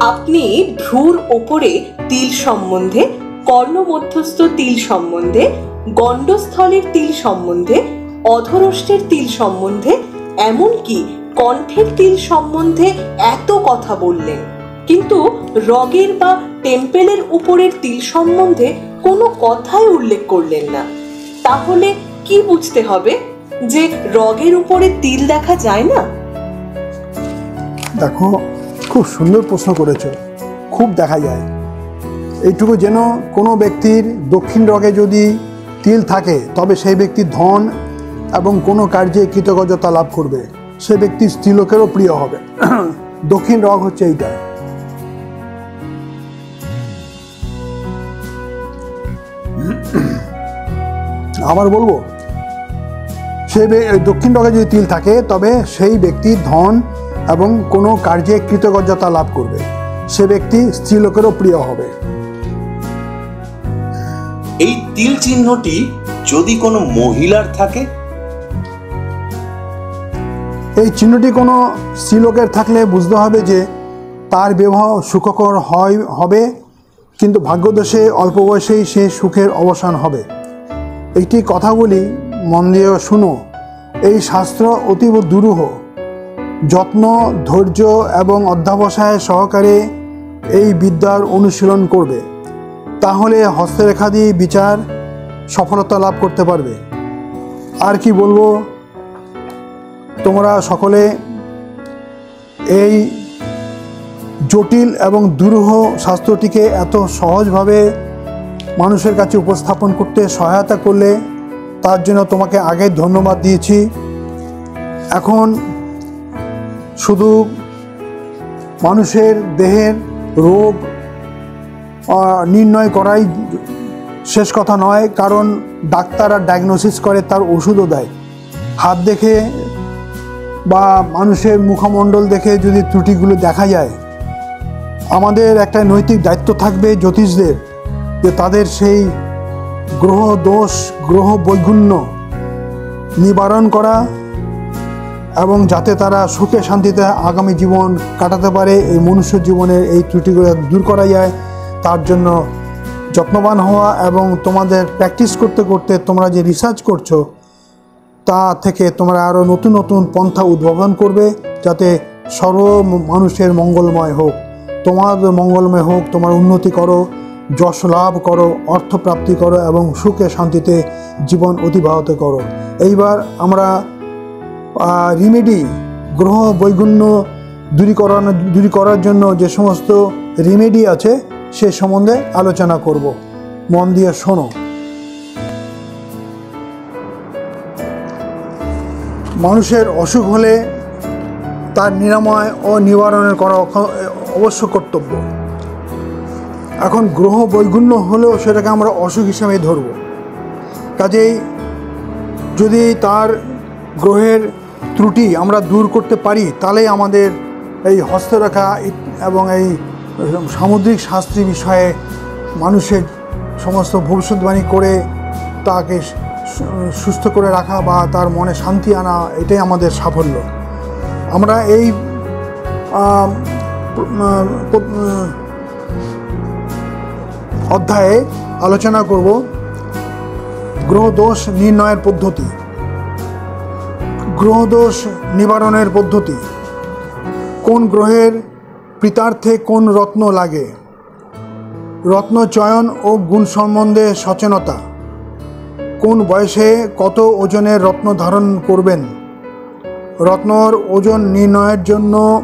আপনি ভ্রুর ওপরে তিল সম্বন্ধে, কর্ণমধ্যস্থ তিল সম্বন্ধে, গণ্ডস্থলের তিল সম্বন্ধে, অধরষ্টের তিল সম্বন্ধে, এমনকি কণ্ঠের তিল সম্বন্ধে এত কথা বললেন। কিন্তু রগের বা টেম্পেলের উপরের তিল সম্বন্ধে কোনো কথাই উল্লেখ করলেন না। তাহলে কি বুঝতে হবে যে রগের উপরে তিল দেখা যায় না? দেখো খুব সুন্দর প্রশ্ন করেছ। খুব দেখা যায়। এইটুকু যেন কোনো ব্যক্তির দক্ষিণ রগে যদি তিল থাকে, তবে সেই ব্যক্তি ধন এবং কোনো কার্যে কৃতজ্ঞতা লাভ করবে। সে ব্যক্তি স্ত্রীলোকেরও প্রিয় হবে। দক্ষিণ রগ হচ্ছে এইটা। আবার বলব, সে দক্ষিণ রগে যদি তিল থাকে, তবে সেই ব্যক্তি ধন এবং কোনো কার্যে কৃতজ্ঞতা লাভ করবে। সে ব্যক্তি স্ত্রীলোকেরও প্রিয় হবে। এই তিল চিহ্নটি যদি কোনো মহিলার থাকে? এই চিহ্নটি কোনো স্ত্রীলোকের থাকলে বুঝতে হবে যে তার বিবাহ সুখকর হয় হবে কিন্তু ভাগ্যদোষে অল্প বয়সেই সে সুখের অবসান হবে। একটি কথাগুলি মন দিয়ে শুনো। এই শাস্ত্র অতীব দুরূহ। যত্ন, ধৈর্য এবং অধ্যাবসায় সহকারে এই বিদ্যার অনুশীলন করবে। তাহলে হস্তরেখাদি বিচার সফলতা লাভ করতে পারবে। আর কি বলব? তোমরা সকলে এই জটিল এবং দুরূহ শাস্ত্রটিকে এত সহজভাবে মানুষের কাছে উপস্থাপন করতে সহায়তা করলে তার জন্য তোমাকে আগে ধন্যবাদ দিয়েছি। এখন শুধু মানুষের দেহের রোগ নির্ণয় করাই শেষ কথা নয়, কারণ ডাক্তাররা ডায়াগনোসিস করে, তার ওষুধও দেয়। হাত দেখে বা মানুষের মুখমণ্ডল দেখে যদি ত্রুটিগুলো দেখা যায়, আমাদের একটা নৈতিক দায়িত্ব থাকবে জ্যোতিষদের, যে তাদের সেই গ্রহ দোষ, গ্রহ বৈগুণ্য নিবারণ করা এবং যাতে তারা সুখে শান্তিতে আগামী জীবন কাটাতে পারে, এই মনুষ্য জীবনের এই ত্রুটিগুলো দূর করা যায়, তার জন্য যত্নবান হওয়া এবং তোমাদের প্র্যাকটিস করতে করতে তোমরা যে রিসার্চ করছ, তা থেকে তোমরা আরও নতুন নতুন পন্থা উদ্ভাবন করবে, যাতে সর্ব মানুষের মঙ্গলময় হোক। তোমার মঙ্গলময় হোক, তোমার উন্নতি করো, যশ লাভ করো অর্থ প্রাপ্তি করো এবং সুখে শান্তিতে জীবন অতিবাহিত করো। এইবার আমরা রিমেডি, গ্রহ বৈগুণ্য দূরীকরণ দূরী করার জন্য যে সমস্ত রিমেডি আছে, সে সম্বন্ধে আলোচনা করব। মন দিয়ে শোনো। মানুষের অসুখ হলে তার নিরাময় ও নিবারণের করা অবশ্য কর্তব্য। এখন গ্রহ বৈগুণ্য হলেও সেটাকে আমরা অসুখ হিসাবে ধরব। কাজেই যদি তার গ্রহের ত্রুটি আমরা দূর করতে পারি, তাহলেই আমাদের এই হস্তরেখা এবং এই সামুদ্রিক শাস্ত্রী বিষয়ে মানুষের সমস্ত ভবিষ্যৎবাণী করে তাকে সুস্থ করে রাখা বা তার মনে শান্তি আনা, এটাই আমাদের সাফল্য। আমরা এই অধ্যায়ে আলোচনা করব গ্রহদোষ নির্ণয়ের পদ্ধতি। গ্রহদোষ নিবারণের পদ্ধতি। কোন গ্রহের পিতার্থে কোন রত্ন লাগে? রত্ন চয়ন ও গুণ সম্বন্ধে সচেতনতা কোন বয়সে কত ওজনের রত্ন ধারণ করবেন? রত্নর ওজন নির্ণয়ের জন্য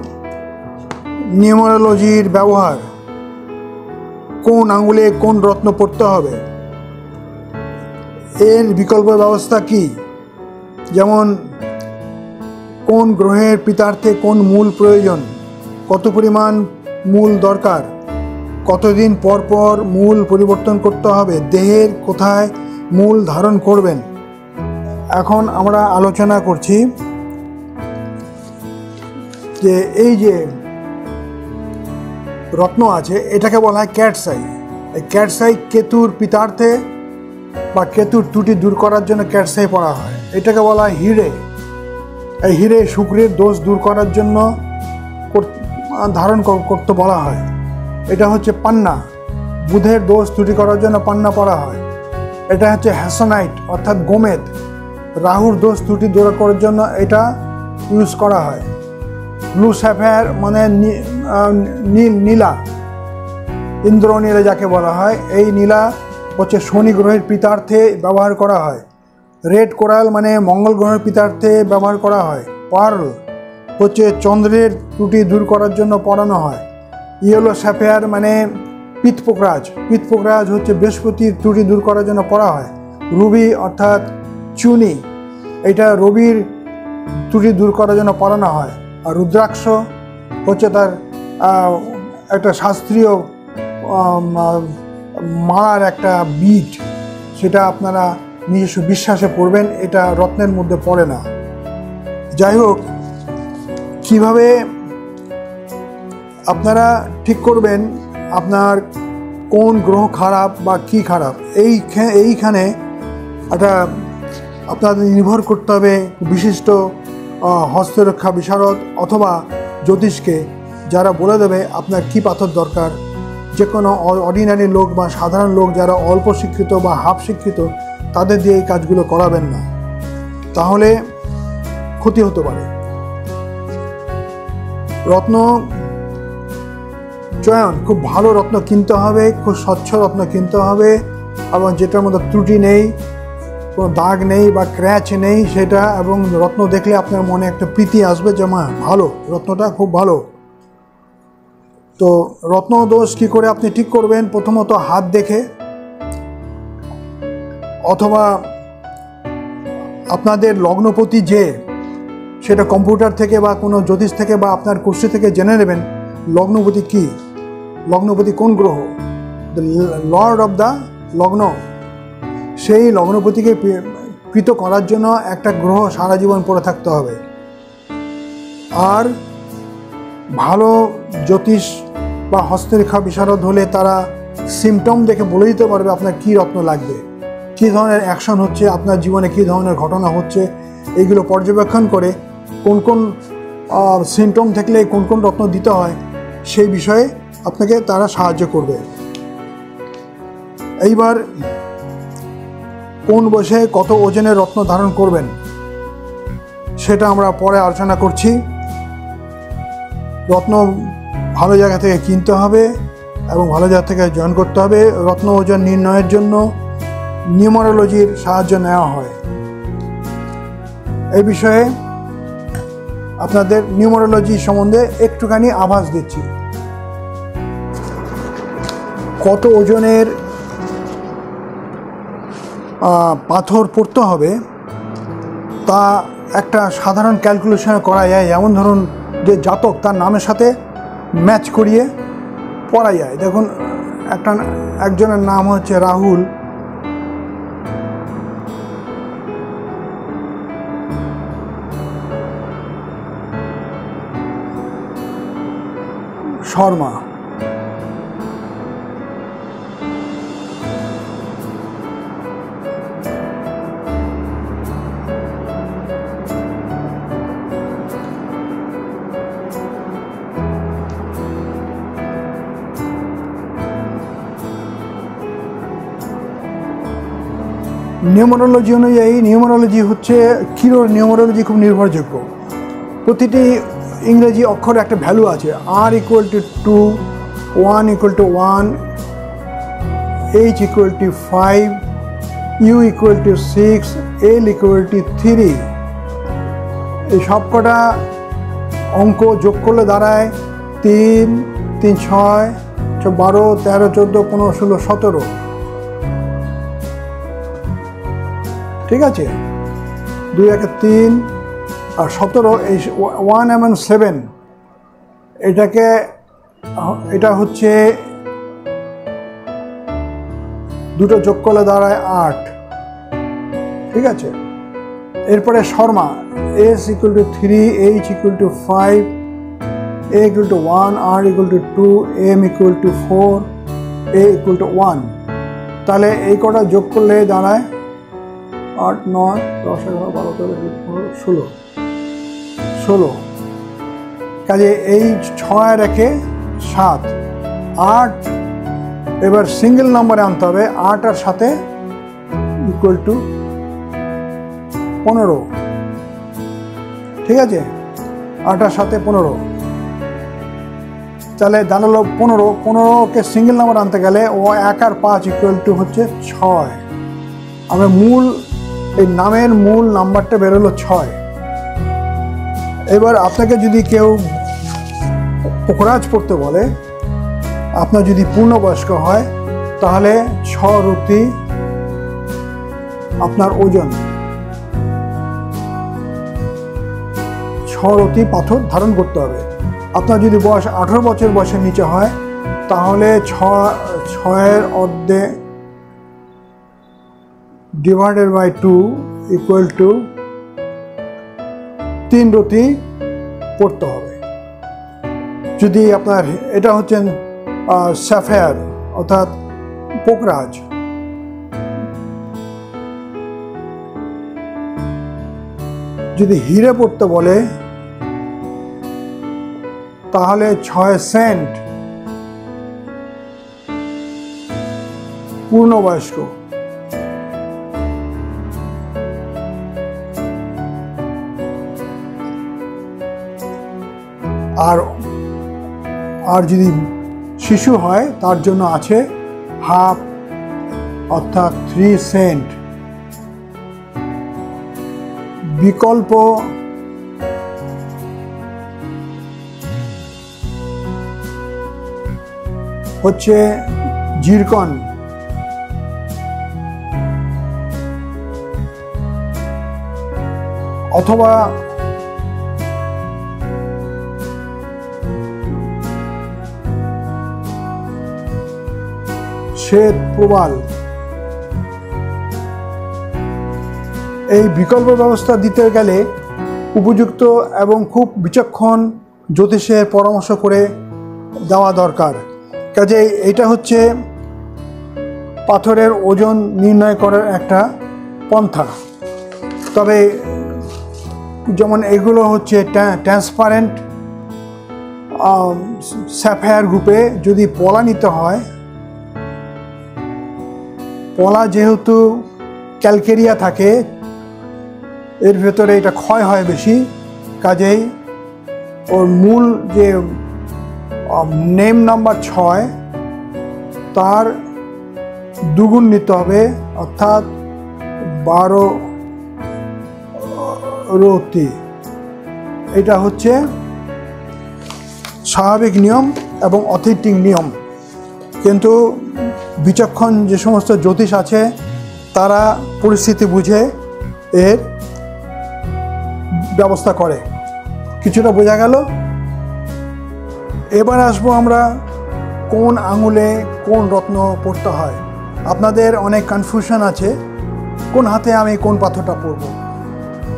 নিউমারোলজির ব্যবহার। কোন আঙুলে কোন রত্ন পড়তে হবে? এর বিকল্প ব্যবস্থা কি? যেমন কোন গ্রহের পিতার্থে কোন মূল প্রয়োজন? কত পরিমাণ মূল দরকার? কতদিন পর পর মূল পরিবর্তন করতে হবে? দেহের কোথায় মূল ধারণ করবেন? এখন আমরা আলোচনা করছি যে এই যে রত্ন আছে, এটাকে বলা হয় ক্যাটসাই। এই ক্যাটসাই কেতুর পিতার্থে বা কেতুর ত্রুটি দূর করার জন্য ক্যাটসাই পড়া হয়। এটাকে বলা হয় হিরে। এই হিরে শুক্রের দোষ দূর করার জন্য ধারণ কর- করতে বলা হয়। এটা হচ্ছে পান্না। বুধের দোষ ত্রুটি করার জন্য পান্না পড়া হয়। এটা হচ্ছে হ্যাসোনাইট, অর্থাৎ গোমেদ। রাহুর দোষ ত্রুটি দূর করার জন্য এটা ইউজ করা হয়। ব্লু স্যাফায়ার মানে নীল নীলা। ইন্দ্রনীলা যাকে বলা হয়, এই নীলা হচ্ছে শনি গ্রহের পিতার্থে ব্যবহার করা হয়। রেড কোরাল মানে মঙ্গল গ্রহের পিতার্থে ব্যবহার করা হয়। পার্ল হচ্ছে চন্দ্রের ত্রুটি দূর করার জন্য পড়ানো হয়। ইয়েলো স্যাফেয়ার মানে পিতপোকরাজ পিতপোকরাজ হচ্ছে বৃহস্পতির ত্রুটি দূর করার জন্য পড়া হয়। রুবি অর্থাৎ চুনি, এটা রবির ত্রুটি দূর করার জন্য পড়ানো হয়। আর রুদ্রাক্ষ হচ্ছে তার একটা শাস্ত্রীয় মালার একটা বিট সেটা আপনারা নিজস্ব বিশ্বাসে পড়বেন, এটা রত্নের মধ্যে পড়ে না। যাই হোক, কীভাবে আপনারা ঠিক করবেন, আপনার কোন গ্রহ খারাপ বা কি খারাপ, এই এইখানে একটা আপনাদের নির্ভর করতে হবে বিশিষ্ট হস্তরক্ষা বিশারদ অথবা জ্যোতিষকে, যারা বলে দেবে আপনার কি পাথর দরকার। যে কোনো অর্ডিনারি লোক বা সাধারণ লোক যারা অল্প শিক্ষিত বা হাফ শিক্ষিত তাদের দিয়ে এই কাজগুলো করাবেন না, তাহলে ক্ষতি হতে পারে। রত্ন চয়ন, খুব ভালো রত্ন কিনতে হবে, খুব স্বচ্ছ রত্ন কিনতে হবে, এবং যেটার মধ্যে ত্রুটি নেই, কোনো দাগ নেই বা ক্র্যাচ নেই সেটা, এবং রত্ন দেখলে আপনার মনে একটা প্রীতি আসবে যে, মা, ভালো, রত্নটা খুব ভালো। তো রত্ন দোষ কী করে আপনি ঠিক করবেন? প্রথমত হাত দেখে অথবা আপনাদের লগ্নপতি যে সেটা কম্পিউটার থেকে বা কোনো জ্যোতিষ থেকে বা আপনার কুর্সি থেকে জেনে নেবেন, লগ্নপতি কি? লগ্নপতি কোন গ্রহ? দ্য লর্ড অফ দ্য লগ্ন সেই লগ্নপতিকে কৃত করার জন্য একটা গ্রহ সারা জীবন পড়ে থাকতে হবে। আর ভালো জ্যোতিষ বা হস্তরেখা বিশারদ হলে তারা সিমটম দেখে বলে দিতে পারবে আপনার কী রত্ন লাগবে। কী ধরনের অ্যাকশন হচ্ছে, আপনার জীবনে কী ধরনের ঘটনা হচ্ছে, এগুলো পর্যবেক্ষণ করে কোন কোন সিমটম থাকলে কোন কোন রত্ন দিতে হয়, সেই বিষয়ে আপনাকে তারা সাহায্য করবে। এইবার কোন বয়সে কত ওজনের রত্ন ধারণ করবেন, সেটা আমরা পরে আলোচনা করছি। রত্ন ভালো জায়গা থেকে কিনতে হবে এবং ভালো জায়গা থেকে জয়েন করতে হবে। রত্ন ওজন নির্ণয়ের জন্য নিউমারোলজির সাহায্য নেওয়া হয়। এই বিষয়ে আপনাদের নিউমারোলজি সম্বন্ধে একটুখানি আভাস দিচ্ছি। কত ওজনের পাথর পড়তে হবে তা একটা সাধারণ ক্যালকুলেশন করা যায়। যেমন ধরুন যে জাতক তার নামের সাথে ম্যাচ করিয়ে পড়া যায়। দেখুন, একটা, একজনের নাম হচ্ছে রাহুল। শর্মা। নিউমারোলজি অনুযায়ী নিউমারোলজি হচ্ছে কিরোর নিউমারোলজি খুব নির্ভরযোগ্য। প্রতিটি ইংরেজি অক্ষরে একটা ভ্যালু আছে R equal to two one equal to one H equal to five U equal to six L equal to three এই সবকটা অঙ্ক যোগ করলে দাঁড়ায় তিন তিন, ছয় বারো, তেরো, চোদ্দ, পনেরো, ষোলো, সতেরো। ঠিক আছে? দুই, একে, তিন আর সতেরো, এই ওয়ান এমন সেভেন, এটাকে, এটা হচ্ছে দুটো যোগ করলে দাঁড়ায় আট। ঠিক আছে? এরপরে Sharma S equal to three H equal to five A equal to one R equal to two M equal to four A equal to one তাহলে এই কটা যোগ করলে দাঁড়ায় আট, নয়, দশ, এগারো, বারো, তেরো ষোলো। ষোলো। কাজে এই ছয় রেখে সাত, আট, এবার সিঙ্গেল নাম্বারে আনতে হবে, আট আর সাথে ইকুয়াল টু পনেরো। ঠিক আছে? আট আর সাথে পনেরো। তাহলে দাঁড়াল পনেরো। পনেরোকে সিঙ্গেল নাম্বার আনতে গেলে ও এক আর পাঁচ ইকুয়াল টু হচ্ছে ছয়। আমার মূল, এই নামের মূল নাম্বারটা বেরোলো ছয়। এবার আপনাকে যদি কেউ পোকরাজ পড়তে বলে, আপনার যদি পূর্ণবয়স্ক হয়, তাহলে ছ রুটি আপনার ওজন। ছ রতি পাথর ধারণ করতে হবে। আপনার যদি বয়স আঠারো বছর বয়সের নিচে হয়, তাহলে ছ, ছয়ের অর্ধে divided by two equal to তিন রুটি পড়তে হবে। যদি আপনার, এটা হচ্ছেন স্যাফেয়ার, অর্থাৎ পোকরাজ। যদি হিরে পড়তে বলে, তাহলে ছয় সেন্ট পূর্ণবয়স্ক। আর আর যদি শিশু হয়, তার জন্য আছে হাফ, অর্থাৎ থ্রি সেন্ট বিকল্প হচ্ছে জিরকন। অথবা শ্বেত প্রবাল এই বিকল্প ব্যবস্থা দিতে গেলে উপযুক্ত এবং খুব বিচক্ষণ জ্যোতিষের পরামর্শ করে দেওয়া দরকার। কাজে এটা হচ্ছে পাথরের ওজন নির্ণয় করার একটা পন্থা। তবে যেমন এগুলো হচ্ছে ট্রান্সপারেন্ট স্যাফায়ার গ্রুপে যদি পলা নিতে হয় পলা যেহেতু ক্যালকেরিয়া থাকে, এর ভেতরে এটা ক্ষয় হয় বেশি। কাজেই ওর মূল যে নেম নাম্বার ছয়, তার দুগুণ নিতে হবে, অর্থাৎ বারো রতি এটা হচ্ছে স্বাভাবিক নিয়ম এবং অথেন্টিক নিয়ম। কিন্তু বিচক্ষণ যে সমস্ত জ্যোতিষ আছে, তারা পরিস্থিতি বুঝে এর ব্যবস্থা করে। কিছুটা বোঝা গেল? এবার আসব আমরা কোন আঙুলে কোন রত্ন পড়তে হয়। আপনাদের অনেক কনফিউশন আছে, কোন হাতে আমি কোন পাথরটা পরব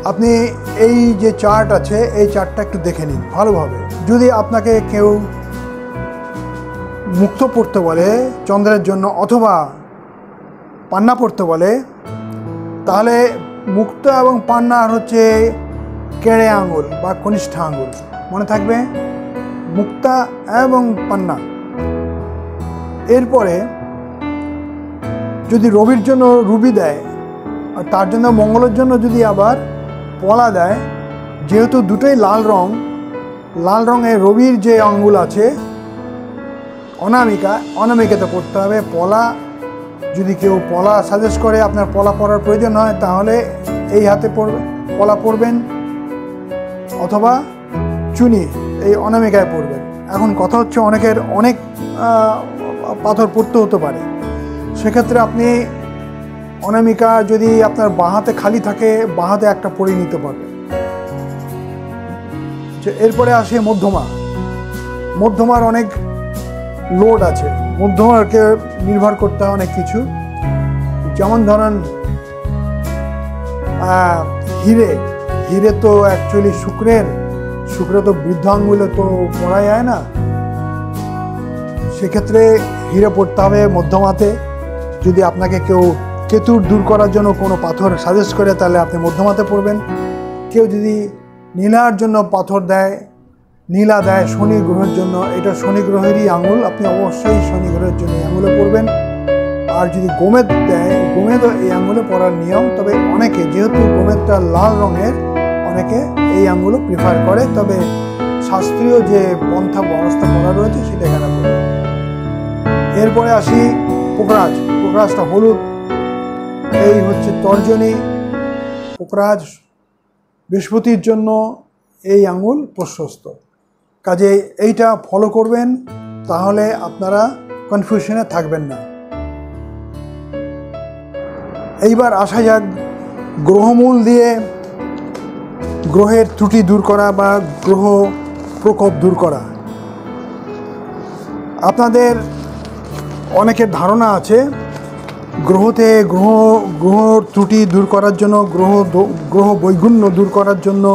আপনি এই যে চার্ট আছে, এই চার্টটা একটু দেখে নিন, ভালোভাবে। যদি আপনাকে কেউ মুক্ত পড়তে বলে, চন্দ্রের জন্য অথবা পান্না পড়তে বলে, তাহলে মুক্ত এবং পান্নার হচ্ছে কেড়ে আঙুল বা কনিষ্ঠ আঙুল। মনে থাকবে? মুক্তা এবং পান্না। এরপরে যদি রবির জন্য রুবি দেয়, আর তার জন্য মঙ্গলের জন্য যদি আবার পলা দেয়, যেহেতু দুটোই লাল রং, লাল রঙের রবির যে আঙ্গুল আছে অনামিকা অনামিকাতে পড়তে হবে। পলা, যদি কেউ পলা সাজেস্ট করে আপনার পলা পরার প্রয়োজন হয়, তাহলে এই হাতে পড়বে পলা পরবেন অথবা চুনি এই অনামিকায় পড়বেন এখন কথা হচ্ছে অনেকের অনেক পাথর পড়তে হতে পারে। সেক্ষেত্রে আপনি অনামিকা যদি আপনার বাঁহাতে খালি থাকে বাঁহাতে একটা পরে নিতে পারবেন। এরপরে আসে মধ্যমা। মধ্যমার অনেক লোড আছে। মধ্যমাকে নির্ভর করতে হয় অনেক কিছু। যেমন ধরেন হিরে। হিরে তো অ্যাকচুয়ালি শুক্রের। শুক্র তো বৃদ্ধ আঙ্গুলে তো পড়া যায় না। সেক্ষেত্রে হিরে পড়তে হবে মধ্যমাতে। যদি আপনাকে কেউ কেতুর দূর করার জন্য কোনো পাথর সাজেস্ট করে, তাহলে আপনি মধ্যমাতে পড়বেন। কেউ যদি নীলার জন্য পাথর দেয় নীলা দেয় শনি গ্রহের জন্য। এটা শনি গ্রহেরই আঙুল, আপনি অবশ্যই শনি গ্রহের জন্য আঙুলে পড়বেন। আর যদি গোমেদ দেয় গোমেদ এই আঙুলে পড়ার নিয়ম, তবে অনেকে, যেহেতু গোমেদটা লাল রঙের, অনেকে এই আঙুলও প্রিফার করে। তবে শাস্ত্রীয় যে পন্থা ব্যবস্থা করা রয়েছে, সেটা এখানে করবে এরপরে আসি পোকরাজ। পোকরাজটা হলুদ। এই হচ্ছে তর্জনী। পোকরাজ বৃহস্পতির জন্য এই আঙুল প্রশস্ত। কাজে এইটা ফলো করবেন, তাহলে আপনারা কনফিউশনে থাকবেন না। এইবার আসা যাক গ্রহমূল দিয়ে গ্রহের ত্রুটি দূর করা বা গ্রহ প্রকোপ দূর করা। আপনাদের অনেকের ধারণা আছে, গ্রহতে গ্রহ গ্রহ ত্রুটি দূর করার জন্য, গ্রহ গ্রহ বৈগুণ্য দূর করার জন্য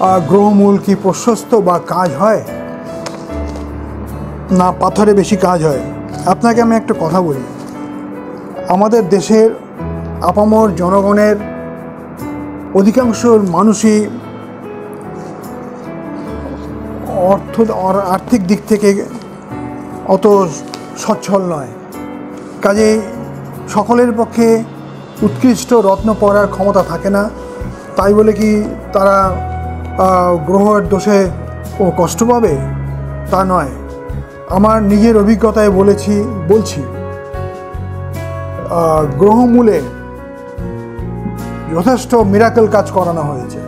গ্রহমূল কি প্রশস্ত বা কাজ হয়? না, পাথরে বেশি কাজ হয়। আপনাকে আমি একটা কথা বলি। আমাদের দেশের আপামর জনগণের অধিকাংশ মানুষই অর্থ আর্থিক দিক থেকে অত সচ্ছল নয়। কাজেই সকলের পক্ষে উৎকৃষ্ট রত্ন পড়ার ক্ষমতা থাকে না। তাই বলে কি তারা গ্রহের দোষে ও কষ্ট পাবে? তা নয়। আমার নিজের অভিজ্ঞতায় বলেছি, বলছি। গ্রহমূলে যথেষ্ট মিরাকেল কাজ করানো হয়েছে।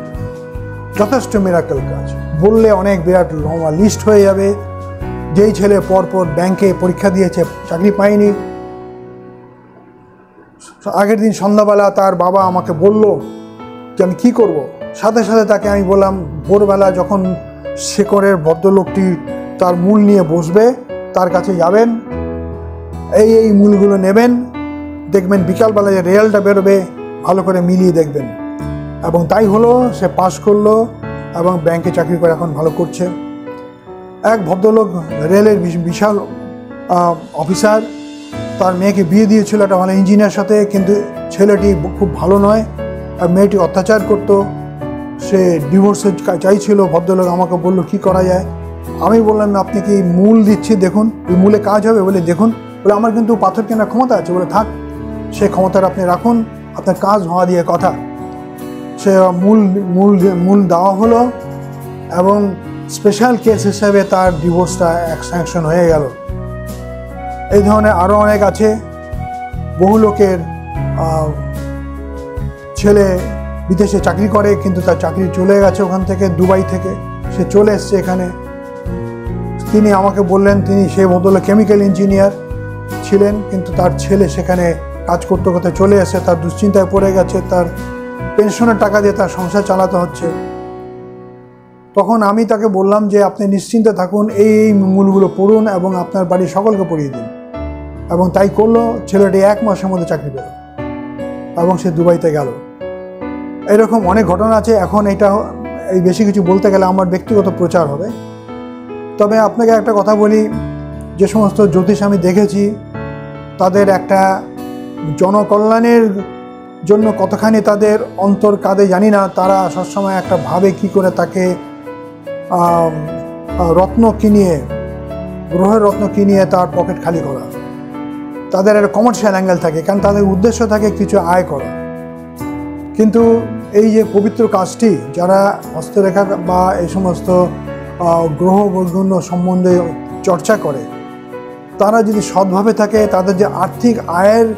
যথেষ্ট মিরাকেল কাজ। বললে অনেক বিরাট লম্বা লিস্ট হয়ে যাবে। যেই ছেলে পরপর ব্যাংকে পরীক্ষা দিয়েছে, চাকরি পায়নি। আগের দিন সন্ধ্যাবেলা তার বাবা আমাকে বলল যে, আমি কী করব? সাথে সাথে তাকে আমি বললাম, ভোরবেলা যখন শেকরের ভদ্রলোকটি তার মূল নিয়ে বসবে, তার কাছে যাবেন, এই এই মূলগুলো নেবেন, দেখবেন বিকালবেলা যে রেজাল্টটা বেরোবে, ভালো করে মিলিয়ে দেখবেন। এবং তাই হলো, সে পাশ করল এবং ব্যাংকে চাকরি করে এখন ভালো করছে। এক ভদ্রলোক রেলের বিশাল অফিসার, তার মেয়েকে বিয়ে দিয়েছিল, একটা ভালো ইঞ্জিনিয়ার সাথে, কিন্তু ছেলেটি খুব ভালো নয়, আর মেয়েটি অত্যাচার করত। সে ডিভোর্সের চাইছিল, ভদ্রলোক আমাকে বলল, কি করা যায়? আমি বললাম, আপনি কি মূল দিচ্ছি, দেখুন, এই মূলে কাজ হবে বলে দেখুন। বলে, আমার কিন্তু পাথর কেনার ক্ষমতা আছে। বলে, থাক, সে ক্ষমতাটা আপনি রাখুন, আপনার কাজ হওয়া দিয়ে কথা। সে মূল মূল মূল দেওয়া হলো এবং স্পেশাল কেস হিসেবে তার ডিভোর্সটা স্যাংশন হয়ে গেল। এই ধরনের আরও অনেক আছে। বহু লোকের ছেলে বিদেশে চাকরি করে, কিন্তু তার চাকরি চলে গেছে ওখান থেকে, দুবাই থেকে। সে চলে এসছে এখানে। তিনি আমাকে বললেন, তিনি সে বদলে কেমিক্যাল ইঞ্জিনিয়ার ছিলেন, কিন্তু তার ছেলে সেখানে কাজ করতে করতে চলে এসে তার দুশ্চিন্তায় পড়ে গেছে, তার পেনশনের টাকা দিয়ে তার সংসার চালাতে হচ্ছে। তখন আমি তাকে বললাম যে, আপনি নিশ্চিন্তে থাকুন, এই এই মূলগুলো পড়ুন এবং আপনার বাড়ির সকলকে পড়িয়ে দিন। এবং তাই করল, ছেলেটি এক মাসের মধ্যে চাকরি পেল এবং সে দুবাইতে গেল। এরকম অনেক ঘটনা আছে, এখন এটা এই বেশি কিছু বলতে গেলে আমার ব্যক্তিগত প্রচার হবে। তবে আপনাকে একটা কথা বলি, যে সমস্ত জ্যোতিষ আমি দেখেছি, তাদের একটা জনকল্যাণের জন্য কতখানি তাদের অন্তর কাঁদে জানি না, তারা সবসময় একটা ভাবে কি করে তাকে রত্ন কিনিয়ে গ্রহের রত্ন কিনিয়ে তার পকেট খালি করা। তাদের একটা কমার্শিয়াল অ্যাঙ্গেল থাকে, কারণ তাদের উদ্দেশ্য থাকে কিছু আয় করা। কিন্তু এই যে পবিত্র কাজটি, যারা হস্তরেখা বা এই সমস্ত গ্রহ বৈগুণ্য সম্বন্ধে চর্চা করে, তারা যদি সৎভাবে থাকে, তাদের যে আর্থিক আয়ের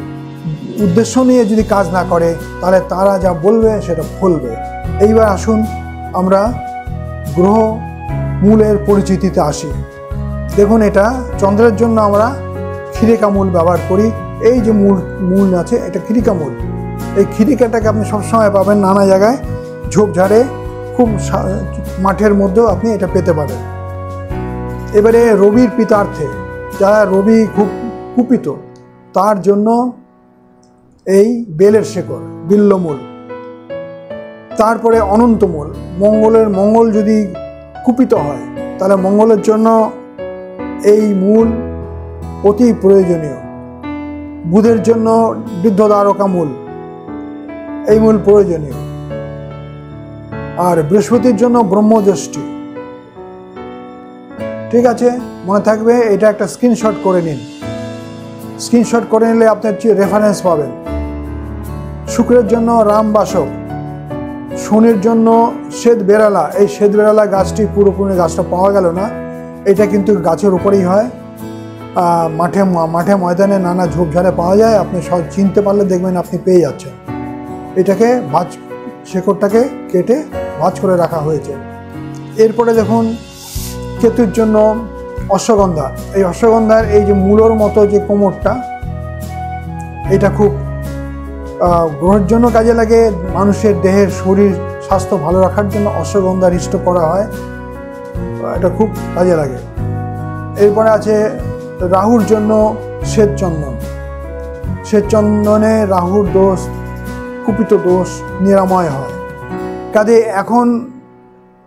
উদ্দেশ্য নিয়ে যদি কাজ না করে, তাহলে তারা যা বলবে সেটা ফলবে এইবার আসুন আমরা গ্রহ মূলের পরিচিতিতে আসি। দেখুন এটা, চন্দ্রের জন্য আমরা খিরিকা মূল ব্যবহার করি। এই যে মূল মূল আছে, এটা খিরিকা মূল। এই খিরিকাটাকে আপনি সবসময় পাবেন নানা জায়গায় ঝোপঝাড়ে খুব মাঠের মধ্যেও আপনি এটা পেতে পারেন। এবারে রবির পিতার্থে, যারা রবি খুব কুপিত, তার জন্য এই বেলের শেকড়, বিল্লমূল। তারপরে অনন্তমূল, মঙ্গলের মঙ্গল যদি কুপিত হয়, তাহলে মঙ্গলের জন্য এই মূল অতি প্রয়োজনীয়। বুধের জন্য বৃদ্ধ দ্বারকা মূল এই মূল প্রয়োজনীয়। আর বৃহস্পতির জন্য ব্রহ্মদৃষ্টি। ঠিক আছে? মনে থাকবে, এটা একটা স্ক্রিনশট করে নিন। স্ক্রিনশট করে নিলে আপনার রেফারেন্স পাবেন। শুক্রের জন্য রামবাসক শনির জন্য শ্বেত বেড়ালা। এই শ্বেত বেড়ালা গাছটি পুরোপুরি গাছটা পাওয়া গেল না। এটা কিন্তু গাছের উপরেই হয়। মাঠে মাঠে ময়দানে নানা ঝোপঝাড়ে পাওয়া যায়। আপনি সব চিনতে পারলে দেখবেন আপনি পেয়ে যাচ্ছেন। এটাকে ভাজ শেকড়টাকে কেটে ভাজ করে রাখা হয়েছে। এরপরে দেখুন কেতুর জন্য অশ্বগন্ধা। এই অশ্বগন্ধার এই যে মূলর মতো যে কোমরটা, এটা খুব গ্রহের জন্য কাজে লাগে। মানুষের দেহের শরীর স্বাস্থ্য ভালো রাখার জন্য অশ্বগন্ধা হৃষ্ট করা হয়। এটা খুব কাজে লাগে। এরপরে আছে রাহুর জন্য শ্বেত চন্দন রাহুর দোষ কুপিত দোষ নিরাময় হয়। কাজে এখন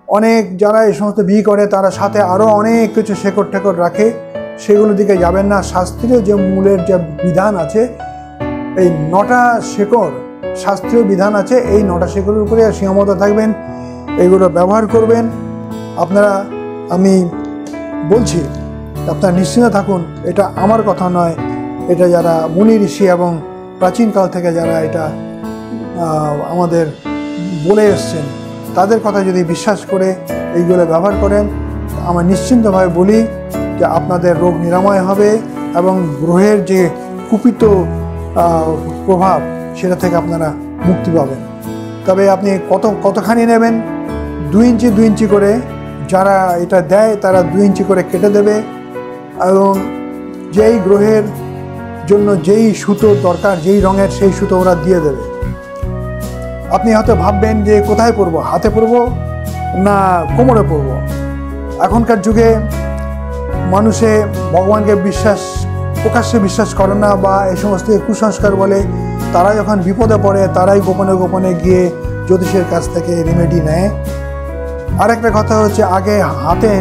অনেক যারা এই সমস্ত বিয়ে করে, তারা সাথে আরও অনেক কিছু শেকড় টেকড় রাখে। সেগুলো দিকে যাবেন না। শাস্ত্রীয় যে মূলের যে বিধান আছে, এই নটা শেকড়, শাস্ত্রীয় বিধান আছে, এই নটা শেকড়ের উপরে সীমাবদ্ধ থাকবেন। এগুলো ব্যবহার করবেন। আপনারা, আমি বলছি, আপনারা নিশ্চিন্ত থাকুন, এটা আমার কথা নয়। এটা যারা মুনি ঋষি এবং প্রাচীনকাল থেকে যারা এটা আমাদের বলে এসছেন। তাদের কথা যদি বিশ্বাস করে এইগুলো ব্যবহার করেন, আমরা নিশ্চিন্তভাবে বলি যে আপনাদের রোগ নিরাময় হবে এবং গ্রহের যে কুপিত প্রভাব, সেটা থেকে আপনারা মুক্তি পাবেন। তবে আপনি কত, কতখানি নেবেন? দুই ইঞ্চি দুই ইঞ্চি করে যারা এটা দেয়, তারা দুই ইঞ্চি করে কেটে দেবে এবং যেই গ্রহের জন্য যেই সুতো দরকার, যেই রঙের সেই সুতো ওরা দিয়ে দেবে। আপনি হয়তো ভাববেন যে কোথায় পরবো হাতে পরবো না কোমরে পরবো এখনকার যুগে মানুষে ভগবানকে বিশ্বাস, প্রকাশ্যে বিশ্বাস করে না বা এই সমস্ত কুসংস্কার বলে তারা যখন বিপদে পড়ে, তারাই গোপনে গোপনে গিয়ে জ্যোতিষের কাছ থেকে রেমেডি নেয়। আরেকটা কথা হচ্ছে, আগে হাতে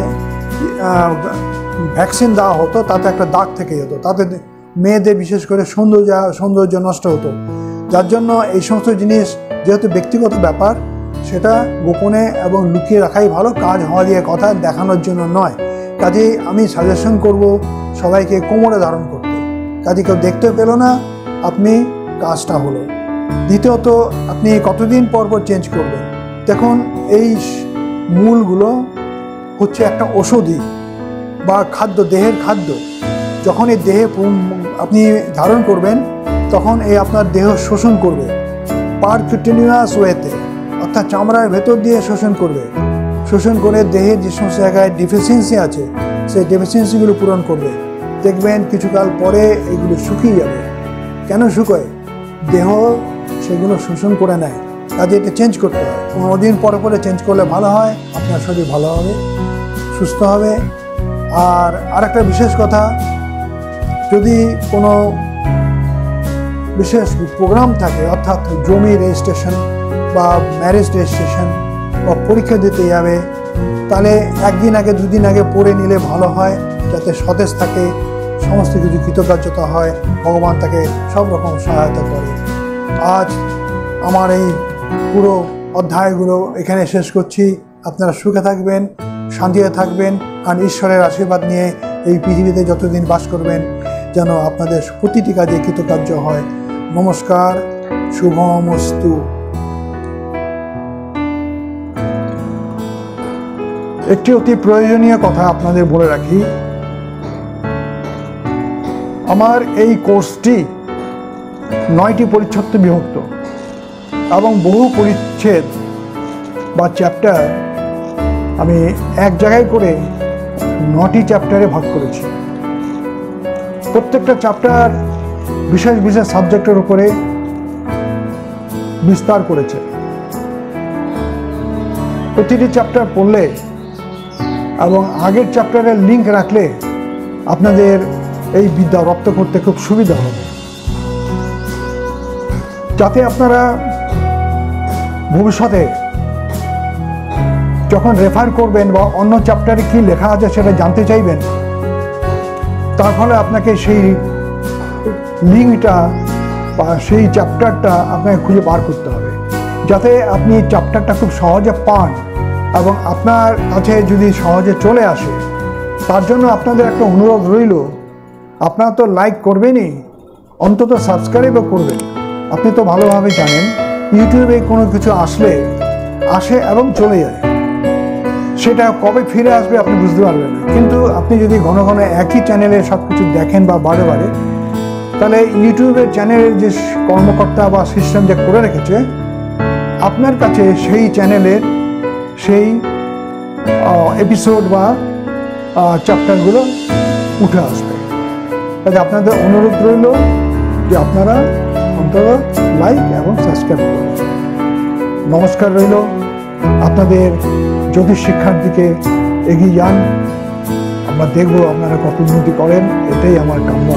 ভ্যাকসিন দেওয়া হতো, তাতে একটা দাগ থেকে যেত। তাতে মেয়েদের বিশেষ করে সৌন্দর্য সৌন্দর্য নষ্ট হতো। যার জন্য এই সমস্ত জিনিস যেহেতু ব্যক্তিগত ব্যাপার, সেটা গোপনে এবং লুকিয়ে রাখাই ভালো, কাজ হওয়া দিয়ে কথা দেখানোর জন্য নয়। কাজেই আমি সাজেশন করব সবাইকে কোমরে ধারণ করতে। কাজে কেউ দেখতে পেল না, আপনি কাজটা হলো। দ্বিতীয়ত, আপনি কতদিন পর পর চেঞ্জ করবেন? দেখুন, এই মূলগুলো হচ্ছে একটা ওষুধি বা খাদ্য, দেহের খাদ্য। যখন এই দেহে আপনি ধারণ করবেন তখন এই আপনার দেহ শোষণ করবে। পারকিউটিনিয়াস ওয়েতে, অর্থাৎ চামড়ার ভেতর দিয়ে শোষণ করবে। শোষণ করে দেহে যে সমস্ত জায়গায় ডিফিসিয়েন্সি আছে, সেই ডেফিসিয়েন্সিগুলো পূরণ করবে। দেখবেন কিছুকাল পরে এগুলো শুকিয়ে যাবে। কেন শুকোয়? দেহ সেগুলো শোষণ করে নেয়। কাজে এটা চেঞ্জ করতে হয়। পনেরো দিন পরে পরে চেঞ্জ করলে ভালো হয়, আপনার শরীর ভালো হবে, সুস্থ হবে। আর আরেকটা বিশেষ কথা, যদি কোনো বিশেষ প্রোগ্রাম থাকে, অর্থাৎ জমি রেজিস্ট্রেশন বা ম্যারেজ রেজিস্ট্রেশন বা পরীক্ষা দিতে যাবে, তাহলে একদিন আগে, দুদিন আগে পড়ে নিলে ভালো হয়, যাতে সতেজ থাকে সমস্ত কিছু কৃতকার্যতা হয়, ভগবান তাকে সব রকম সহায়তা করে। আজ আমার এই পুরো অধ্যায়গুলো এখানে শেষ করছি। আপনারা সুখে থাকবেন, শান্তিতে থাকবেন, আর ঈশ্বরের আশীর্বাদ নিয়ে এই পৃথিবীতে যতদিন বাস করবেন, যেন আপনাদের প্রতিটি কাজে কৃতকার্য হয়। নমস্কার, শুভমস্তু। একটি অতি প্রয়োজনীয় কথা আপনাদের বলে রাখি। আমার এই কোর্সটি নয়টি পরিচ্ছদে বিভক্ত এবং বহু পরিচ্ছেদ বা চ্যাপ্টার আমি এক জায়গায় করে নটি চ্যাপ্টারে ভাগ করেছি। প্রত্যেকটা চ্যাপ্টার বিশেষ বিশেষ সাবজেক্টের উপরে বিস্তার করেছে। প্রতিটি চ্যাপ্টার পড়লে এবং আগের চ্যাপ্টারের লিঙ্ক রাখলে আপনাদের এই বিদ্যা রপ্ত করতে খুব সুবিধা হবে। যাতে আপনারা ভবিষ্যতে যখন রেফার করবেন বা অন্য চ্যাপ্টারে কি লেখা আছে সেটা জানতে চাইবেন, তার ফলে আপনাকে সেই লিঙ্কটা বা সেই চ্যাপ্টারটা আপনাকে খুঁজে বার করতে হবে। যাতে আপনি চ্যাপ্টারটা খুব সহজে পান এবং আপনার কাছে যদি সহজে চলে আসে, তার জন্য আপনাদের একটা অনুরোধ রইল। আপনারা তো লাইক করবেনই, অন্তত সাবস্ক্রাইবও করবেন। আপনি তো ভালোভাবে জানেন, ইউটিউবে কোনো কিছু আসলে আসে এবং চলে যায়। সেটা কবে ফিরে আসবে আপনি বুঝতে পারবেন না। কিন্তু আপনি যদি ঘন ঘন একই চ্যানেলে সব কিছু দেখেন বা বারে বারে তাহলে ইউটিউবের চ্যানেলের যে কর্মকর্তা বা সিস্টেম যে করে রেখেছে, আপনার কাছে সেই চ্যানেলের সেই এপিসোড বা চ্যাপ্টারগুলো উঠে আসবে। তাহলে আপনাদের অনুরোধ রইল যে আপনারা অন্তত লাইক এবং সাবস্ক্রাইব করুন। নমস্কার রইল। আপনাদের জ্যোতিষ শিক্ষার দিকে এগিয়ে যান। আমরা দেখব আপনারা কত উন্নতি করেন। এটাই আমার কাম্য।